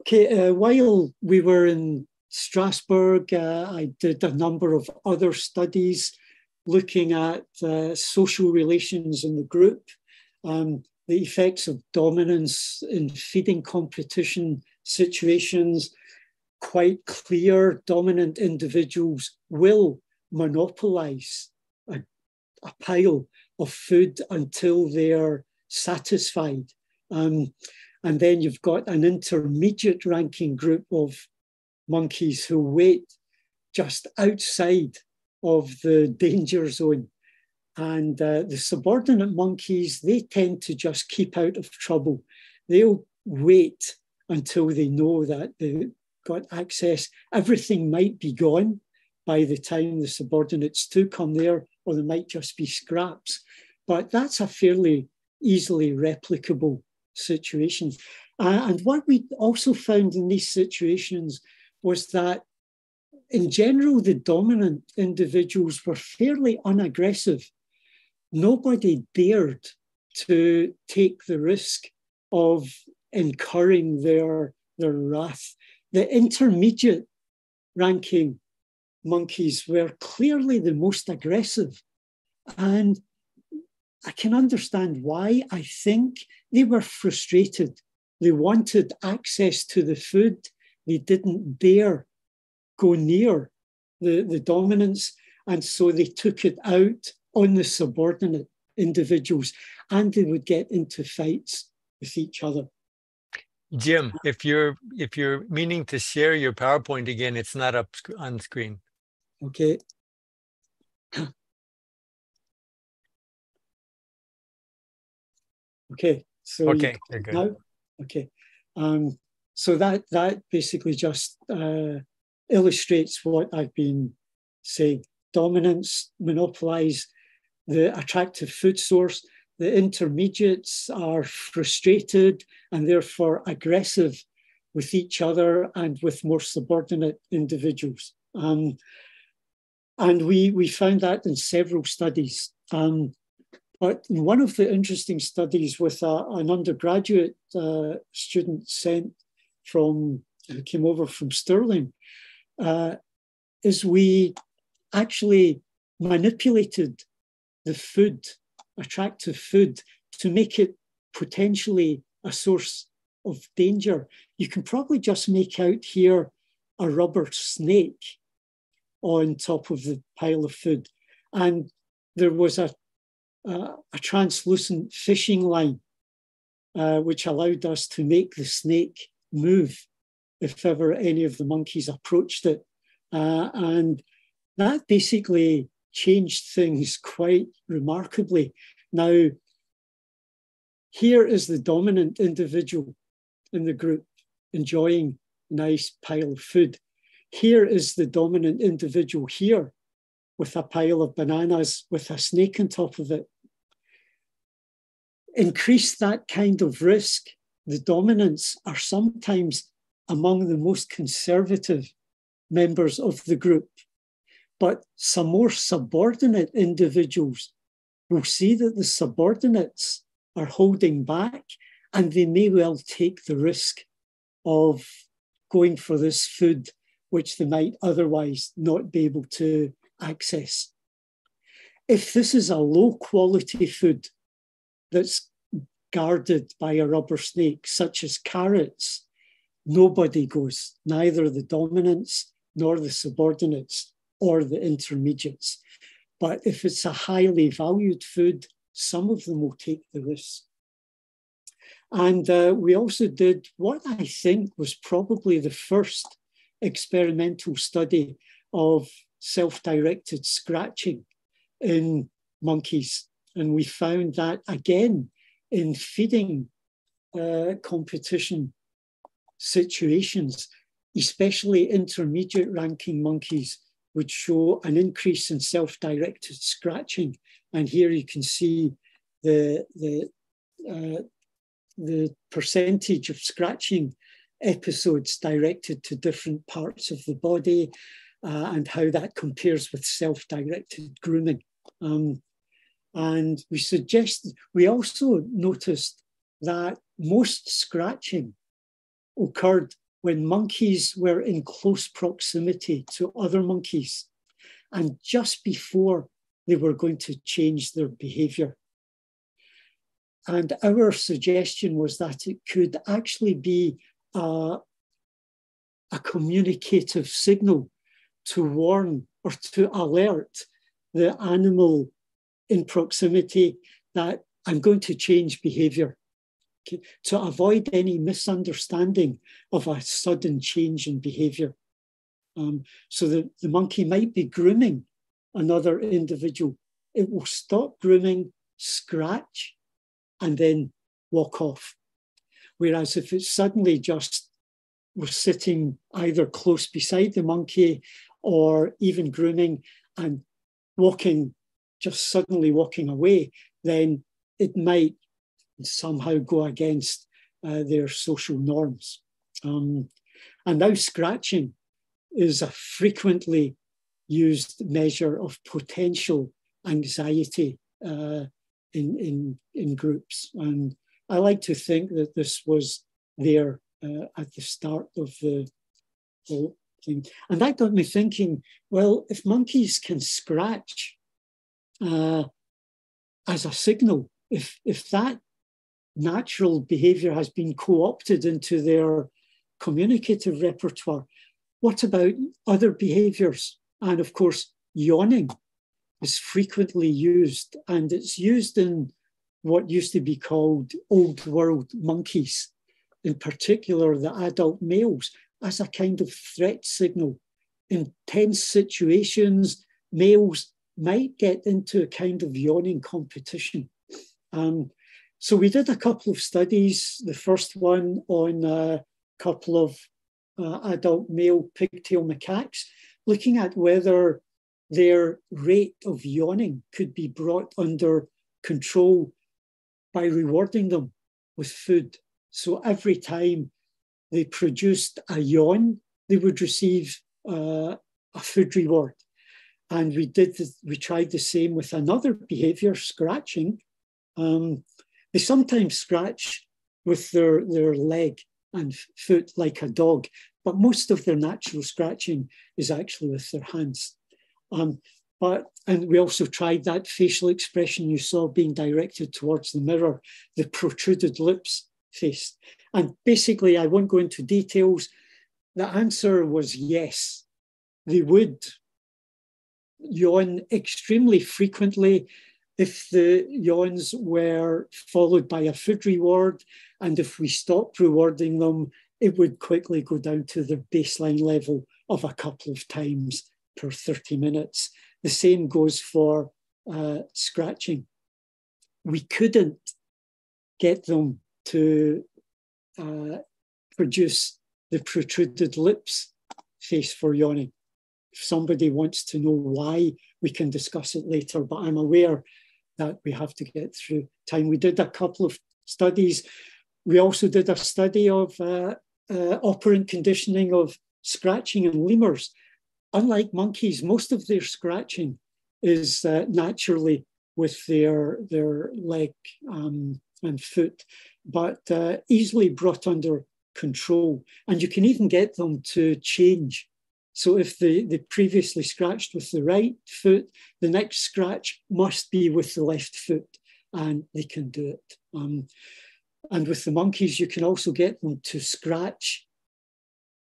okay, uh, while we were in Strasbourg, uh, I did a number of other studies looking at uh, social relations in the group, um, the effects of dominance in feeding competition situations, quite clear dominant individuals will monopolize a, a pile of food until they're satisfied. Um, and then you've got an intermediate ranking group of monkeys who wait just outside of the danger zone. And uh, the subordinate monkeys, they tend to just keep out of trouble. They'll wait until they know that they've got access. Everything might be gone by the time the subordinates do come there, or there might just be scraps. But that's a fairly easily replicable situation. Uh, and what we also found in these situations was that, in general, the dominant individuals were fairly unaggressive. Nobody dared to take the risk of incurring their, their wrath. The intermediate ranking monkeys were clearly the most aggressive. And I can understand why. I think they were frustrated. They wanted access to the food. They didn't dare go near the, the dominance. And so they took it out on the subordinate individuals and they would get into fights with each other.
Jim, if you're if you're meaning to share your PowerPoint again, it's not up on screen.
Okay. okay.
So okay, you. Now?
Okay. Um, so that that basically just uh, illustrates what I've been saying. Dominance, monopolize the attractive food source. The intermediates are frustrated and therefore aggressive with each other and with more subordinate individuals. Um, and we, we found that in several studies. Um, but in one of the interesting studies with a, an undergraduate uh, student sent from, who came over from Stirling, uh, is we actually manipulated the food, attractive food, to make it potentially a source of danger. You can probably just make out here a rubber snake on top of the pile of food. And there was a, a, a translucent fishing line, uh, which allowed us to make the snake move if ever any of the monkeys approached it. Uh, and that basically changed things quite remarkably. Now, here is the dominant individual in the group enjoying nice pile of food. Here is the dominant individual here with a pile of bananas with a snake on top of it. Increase that kind of risk. The dominants are sometimes among the most conservative members of the group. But some more subordinate individuals will see that the subordinates are holding back and they may well take the risk of going for this food which they might otherwise not be able to access. If this is a low quality food that's guarded by a rubber snake, such as carrots, nobody goes, neither the dominants nor the subordinates or the intermediates. But if it's a highly valued food, some of them will take the risk. And uh, we also did what I think was probably the first experimental study of self directed scratching in monkeys. And we found that again in feeding uh, competition situations, especially intermediate ranking monkeys would show an increase in self directed scratching. And here you can see the, the, uh, the percentage of scratching episodes directed to different parts of the body uh, and how that compares with self-directed grooming. Um, and we suggest, we also noticed that most scratching occurred when monkeys were in close proximity to other monkeys and just before they were going to change their behavior. And our suggestion was that it could actually be a, a communicative signal to warn or to alert the animal in proximity that I'm going to change behavior to avoid any misunderstanding of a sudden change in behavior. Um, so the, the monkey might be grooming another individual. It will stop grooming, scratch, and then walk off. Whereas if it suddenly just was sitting either close beside the monkey or even grooming and walking, just suddenly walking away, then it might somehow go against uh, their social norms. Um, and now scratching is a frequently used measure of potential anxiety uh, in, in, in groups. And I like to think that this was there uh, at the start of the whole thing. And that got me thinking well, if monkeys can scratch uh, as a signal, if, if that natural behavior has been co opted into their communicative repertoire, what about other behaviors? And of course, yawning is frequently used, and it's used in what used to be called old world monkeys, in particular the adult males, as a kind of threat signal. In tense situations, males might get into a kind of yawning competition. Um, so we did a couple of studies. The first one on a couple of uh, adult male pigtail macaques, looking at whether their rate of yawning could be brought under control by rewarding them with food. So every time they produced a yawn, they would receive uh, a food reward. And we did, the, we tried the same with another behavior, scratching. Um, they sometimes scratch with their, their leg and foot like a dog, but most of their natural scratching is actually with their hands. Um, but and we also tried that facial expression you saw being directed towards the mirror, the protruded lips face. And basically, I won't go into details. The answer was yes. They would yawn extremely frequently if the yawns were followed by a food reward. And if we stopped rewarding them, it would quickly go down to the baseline level of a couple of times per 30 minutes. The same goes for uh, scratching. We couldn't get them to uh, produce the protruded lips face for yawning. If somebody wants to know why, we can discuss it later, but I'm aware that we have to get through time. We did a couple of studies. We also did a study of uh, uh, operant conditioning of scratching in lemurs unlike monkeys, most of their scratching is uh, naturally with their, their leg um, and foot, but uh, easily brought under control. And you can even get them to change. So if they, they previously scratched with the right foot, the next scratch must be with the left foot, and they can do it. Um, and with the monkeys, you can also get them to scratch.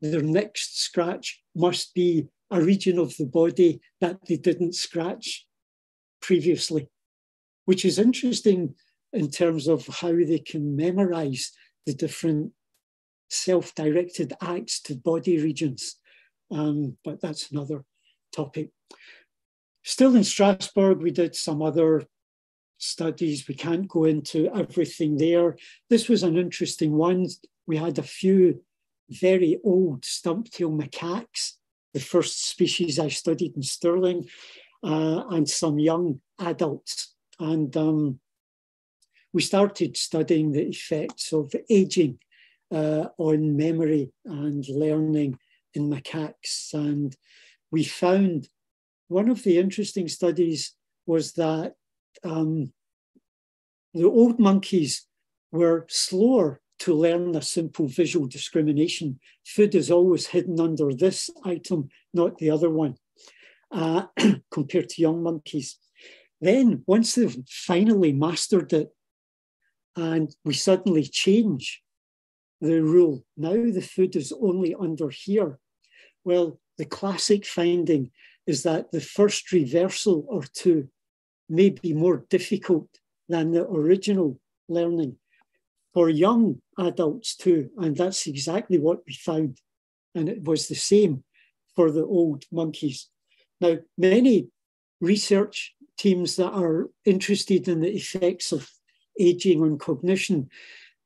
Their next scratch must be a region of the body that they didn't scratch previously, which is interesting in terms of how they can memorize the different self directed acts to body regions. Um, but that's another topic. Still in Strasbourg, we did some other studies. We can't go into everything there. This was an interesting one. We had a few very old stump-tailed macaques the first species I studied in Stirling, uh, and some young adults. And um, we started studying the effects of aging uh, on memory and learning in macaques. And we found one of the interesting studies was that um, the old monkeys were slower to learn a simple visual discrimination. Food is always hidden under this item, not the other one, uh, compared to young monkeys. Then, once they've finally mastered it, and we suddenly change the rule. Now the food is only under here. Well, the classic finding is that the first reversal or two may be more difficult than the original learning for young adults too. And that's exactly what we found. And it was the same for the old monkeys. Now, many research teams that are interested in the effects of aging on cognition,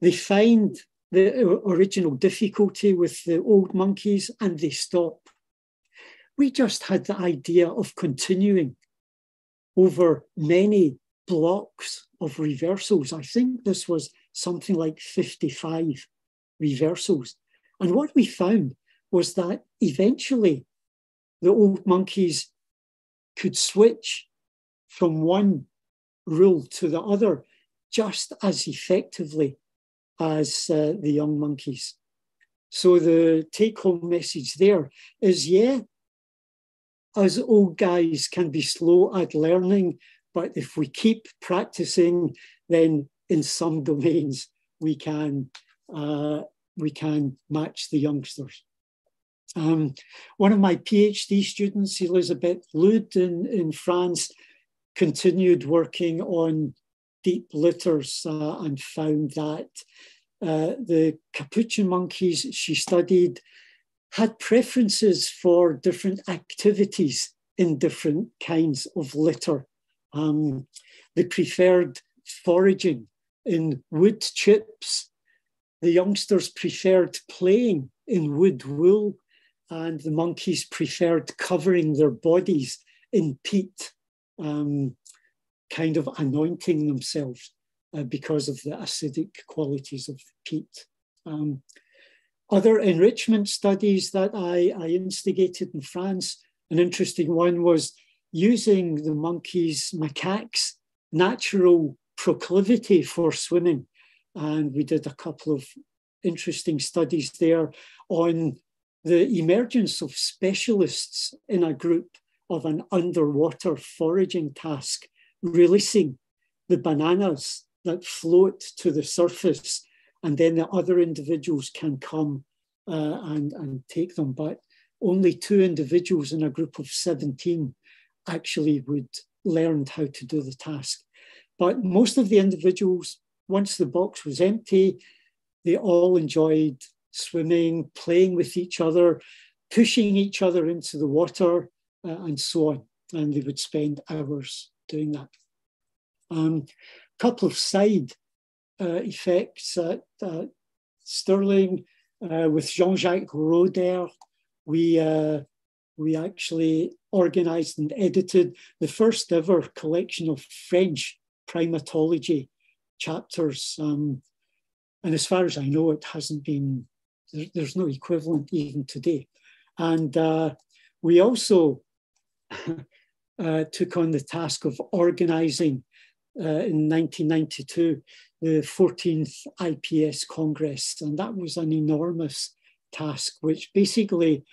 they find the uh, original difficulty with the old monkeys and they stop. We just had the idea of continuing over many blocks of reversals. I think this was something like 55 reversals. And what we found was that eventually the old monkeys could switch from one rule to the other just as effectively as uh, the young monkeys. So the take home message there is yeah, us old guys can be slow at learning, but if we keep practicing, then in some domains we can uh, we can match the youngsters. Um, one of my PhD students, Elizabeth Ludes in, in France, continued working on deep litters uh, and found that uh, the capuchin monkeys she studied had preferences for different activities in different kinds of litter. Um, they preferred foraging in wood chips. The youngsters preferred playing in wood wool, and the monkeys preferred covering their bodies in peat, um, kind of anointing themselves uh, because of the acidic qualities of the peat. Um, other enrichment studies that I, I instigated in France, an interesting one was using the monkeys, macaques' natural proclivity for swimming. And we did a couple of interesting studies there on the emergence of specialists in a group of an underwater foraging task, releasing the bananas that float to the surface, and then the other individuals can come uh, and, and take them. But only two individuals in a group of 17 actually would learn how to do the task. But most of the individuals, once the box was empty, they all enjoyed swimming, playing with each other, pushing each other into the water, uh, and so on. And they would spend hours doing that. A um, couple of side uh, effects at uh, Stirling with Jean-Jacques Roeder, we uh, we actually organized and edited the first ever collection of French primatology chapters. Um, and as far as I know, it hasn't been there, there's no equivalent even today. And uh, we also uh, took on the task of organizing uh, in 1992 the 14th IPS Congress. And that was an enormous task, which basically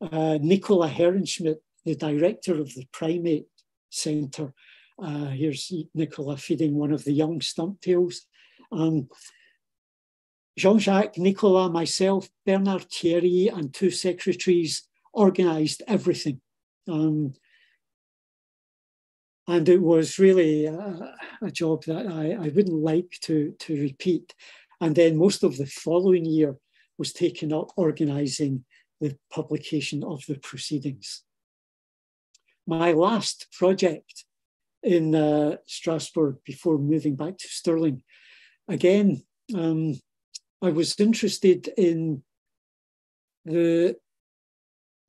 uh, Nicola Herrenschmidt, the director of the Primate Centre, uh, here's Nicola feeding one of the young stumptails. Um, Jean-Jacques, Nicola, myself, Bernard Thierry, and two secretaries organised everything. Um, and it was really a, a job that I, I, wouldn't like to, to repeat. And then most of the following year was taken up organising the publication of the proceedings. My last project in uh, Strasbourg before moving back to Stirling, again, um, I was interested in the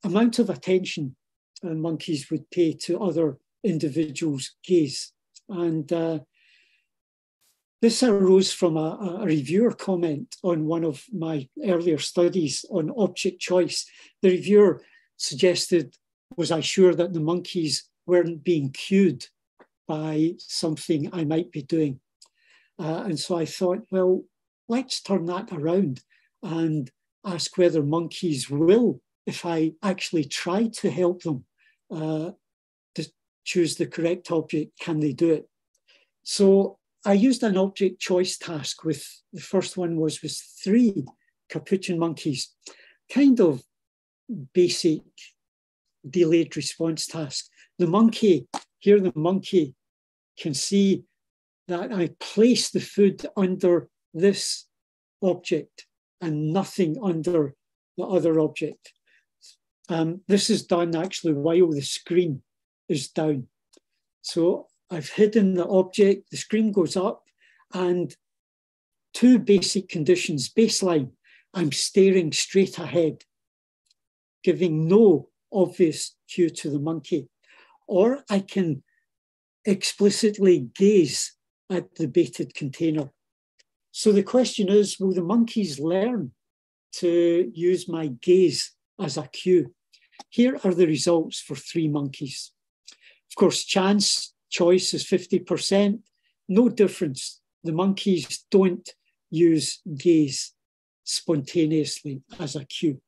amount of attention uh, monkeys would pay to other individuals' gaze. And uh, this arose from a, a, reviewer comment on one of my earlier studies on object choice. The reviewer suggested, was I sure that the monkeys weren't being cued by something I might be doing? Uh, and so I thought, well, let's turn that around and ask whether monkeys will, if I actually try to help them uh, choose the correct object, can they do it? So I used an object choice task with the first one was with three capuchin monkeys, kind of basic delayed response task. The monkey, here the monkey can see that I place the food under this object and nothing under the other object. Um, this is done actually while the screen is down. So I've hidden the object, the screen goes up, and two basic conditions. Baseline, I'm staring straight ahead, giving no obvious cue to the monkey. Or I can explicitly gaze at the baited container. So the question is will the monkeys learn to use my gaze as a cue? Here are the results for three monkeys. Of course, chance choice is 50%. No difference. The monkeys don't use gaze spontaneously as a cue.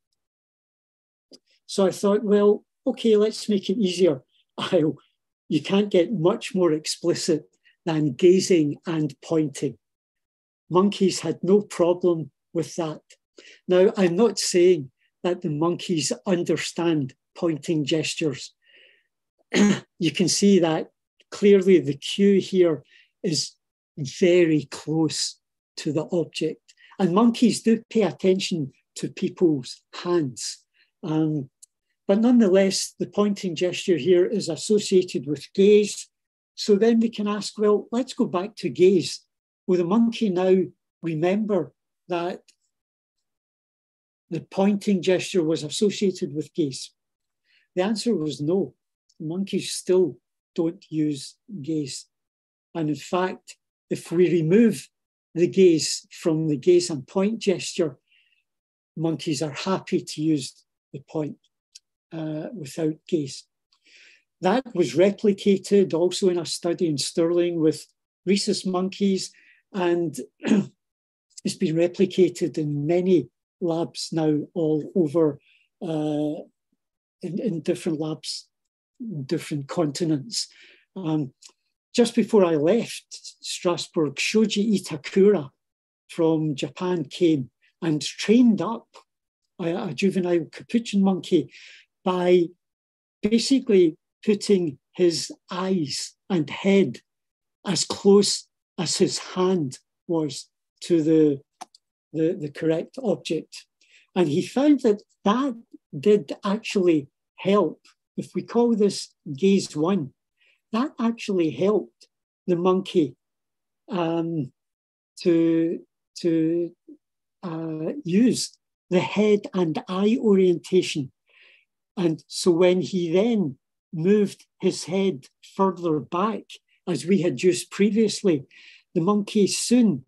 So I thought, well, okay, let's make it easier. I'll, you can't get much more explicit than gazing and pointing. Monkeys had no problem with that. Now, I'm not saying that the monkeys understand pointing gestures. you can see that clearly the cue here is very close to the object. And monkeys do pay attention to people's hands. Um, but nonetheless, the pointing gesture here is associated with gaze. So then we can ask, well, let's go back to gaze. Will the monkey now remember that the pointing gesture was associated with gaze? The answer was no. Monkeys still don't use gaze. And in fact, if we remove the gaze from the gaze and point gesture, monkeys are happy to use the point uh, without gaze. That was replicated also in a study in Stirling with rhesus monkeys, and it's been replicated in many labs now all over uh, in, in different labs, different continents. Um, just before I left Strasbourg, Shoji Itakura from Japan came and trained up a, a juvenile capuchin monkey by basically putting his eyes and head as close as his hand was to the, the, the correct object. And he found that that did actually help. If we call this gaze one, that actually helped the monkey um, to, to uh, use the head and eye orientation. And so when he then moved his head further back, as we had used previously, the monkey soon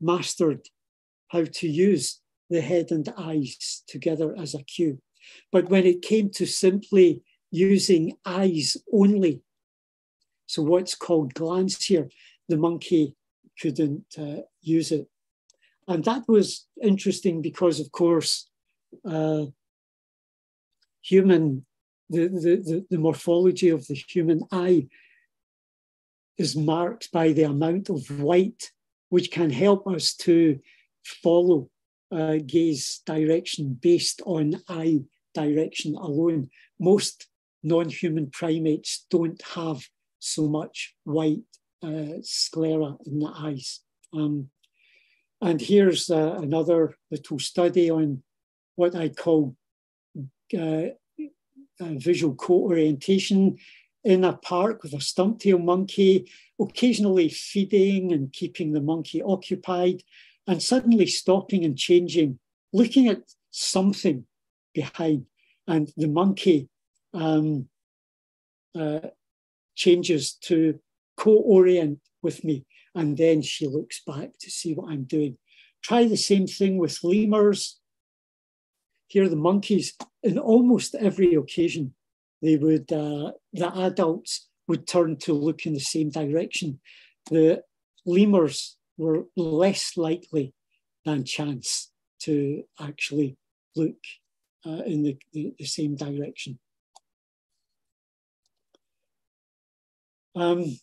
mastered how to use the head and eyes together as a cue. But when it came to simply using eyes only, so what's called glance here, the monkey couldn't uh, use it. And that was interesting because, of course, uh, human, the, the, the, morphology of the human eye is marked by the amount of white, which can help us to follow uh, gaze direction based on eye direction alone. Most non human primates don't have so much white uh, sclera in the eyes. Um, and here's uh, another little study on what I call uh, visual co-orientation in a park with a stump-tail monkey, occasionally feeding and keeping the monkey occupied, and suddenly stopping and changing, looking at something behind. And the monkey um, uh, changes to co orient with me. And then she looks back to see what I'm doing. Try the same thing with lemurs. Here, the monkeys, in almost every occasion, they would, uh, the adults would turn to look in the same direction. The lemurs were less likely than chance to actually look uh, in the, the, the, same direction. Um,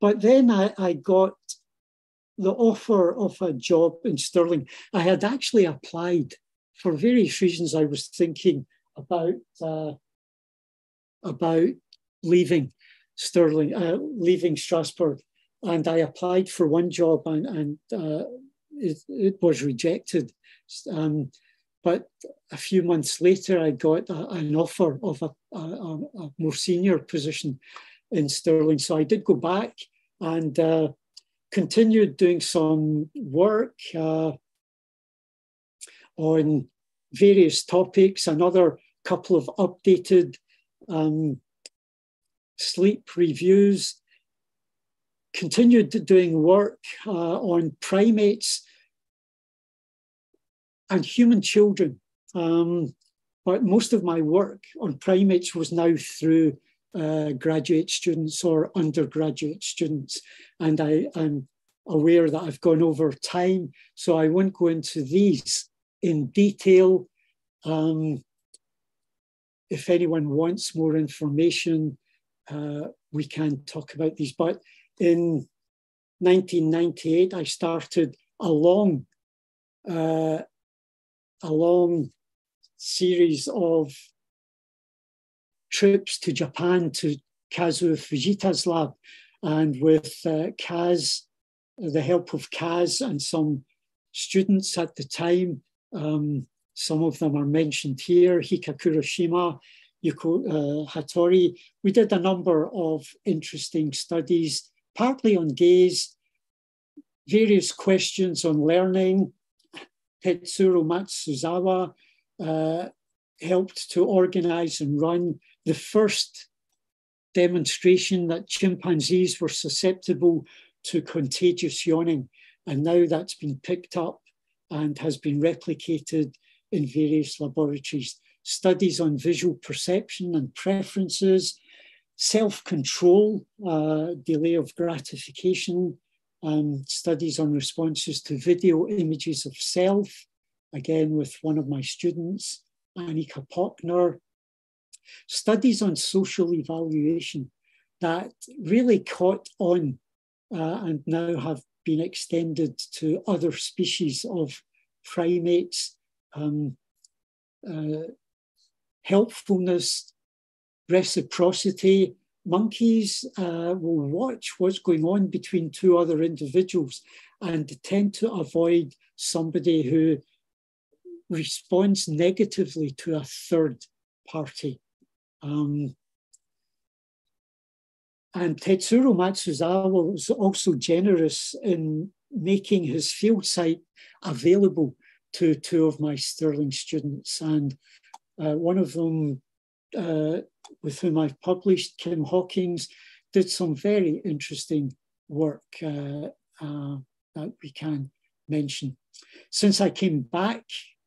but then I, I got the offer of a job in Stirling. I had actually applied for various reasons. I was thinking about uh, about leaving Stirling, uh, leaving Strasbourg, and I applied for one job and, and uh, it, it, was rejected. Um, but a few months later, I got a, an offer of a, a, a, more senior position in Stirling. So I did go back and uh, continued doing some work uh, on various topics, another couple of updated um, sleep reviews, continued doing work uh, on primates and human children. Um, but most of my work on primates was now through uh, graduate students or undergraduate students. And I, am aware that I've gone over time, so I won't go into these in detail. Um, if anyone wants more information, uh, we can talk about these. But in 1998, I started a long, uh, a long series of trips to Japan to Kazuo Fujita's lab. And with uh, Kaz, the help of Kaz and some students at the time, um, some of them are mentioned here, Hika Kuroshima, Yuko uh, Hattori. We did a number of interesting studies, partly on gaze, various questions on learning. Tetsuro Matsuzawa uh, helped to organize and run the first demonstration that chimpanzees were susceptible to contagious yawning. And now that's been picked up and has been replicated in various laboratories. Studies on visual perception and preferences, self-control, uh, delay of gratification, um, studies on responses to video images of self, again with one of my students, Annika Paukner, studies on social evaluation that really caught on uh, and now have been extended to other species of primates. Um, uh, helpfulness, reciprocity. Monkeys uh, will watch what's going on between two other individuals and tend to avoid somebody who responds negatively to a third party. Um, and Tetsuro Matsuzawa was also generous in making his field site available to two of my Stirling students. And uh, one of them, uh, with whom I've published, Kim Hockings, did some very interesting work uh, uh that we can mention. Since I came back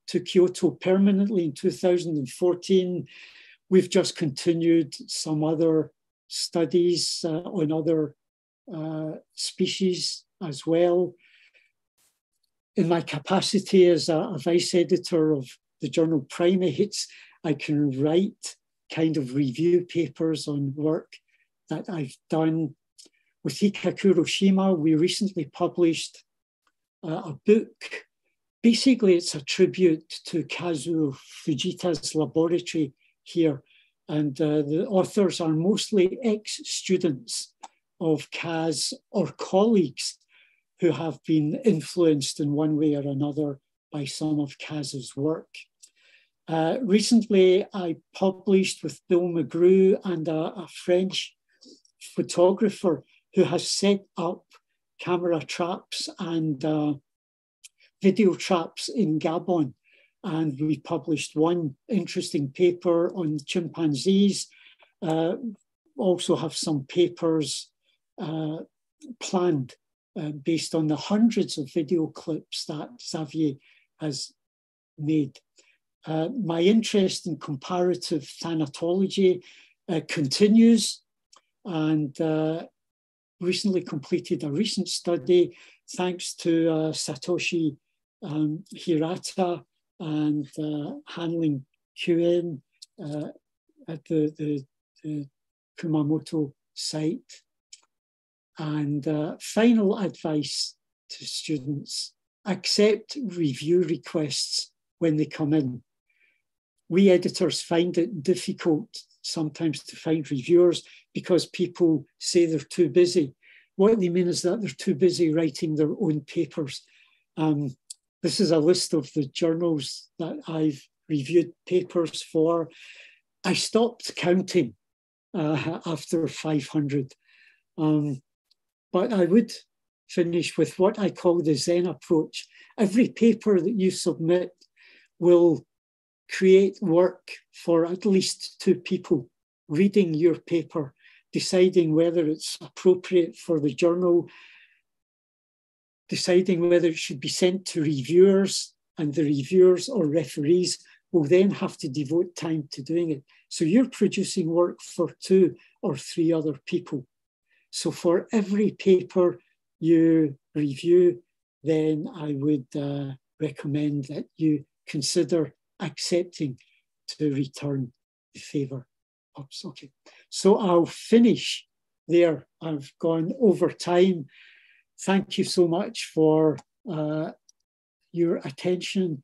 to Kyoto permanently in 2014, we've just continued some other studies uh, on other uh, species as well. In my capacity as a, a, vice editor of the journal Primates, I can write kind of review papers on work that I've done. With Hika Kuroshima, we recently published uh, a book. Basically, it's a tribute to Kazuo Fujita's laboratory here and uh, the authors are mostly ex students of Kaz or colleagues who have been influenced in one way or another by some of Kaz's work. Uh, recently, I published with Bill McGrew and a, a French photographer who has set up camera traps and uh, video traps in Gabon and we published one interesting paper on chimpanzees. Uh, also have some papers uh, planned uh, based on the hundreds of video clips that Xavier has made. Uh, my interest in comparative thanatology uh, continues and uh, recently completed a recent study thanks to Satoshi um, Hirata and uh, handling QN uh, at the, the, the, Kumamoto site. And uh, final advice to students, accept review requests when they come in. We editors find it difficult sometimes to find reviewers because people say they're too busy. What they mean is that they're too busy writing their own papers. Um, this is a list of the journals that I've reviewed papers for. I stopped counting uh, after 500. Um, but I would finish with what I call the Zen approach. Every paper that you submit will create work for at least two people reading your paper, deciding whether it's appropriate for the journal, deciding whether it should be sent to reviewers, and the reviewers or referees will then have to devote time to doing it. So you're producing work for two or three other people. So for every paper you review, then I would uh, recommend that you consider accepting to return the favour. Oops, okay. So I'll finish there. I've gone over time. Thank you so much for uh, your attention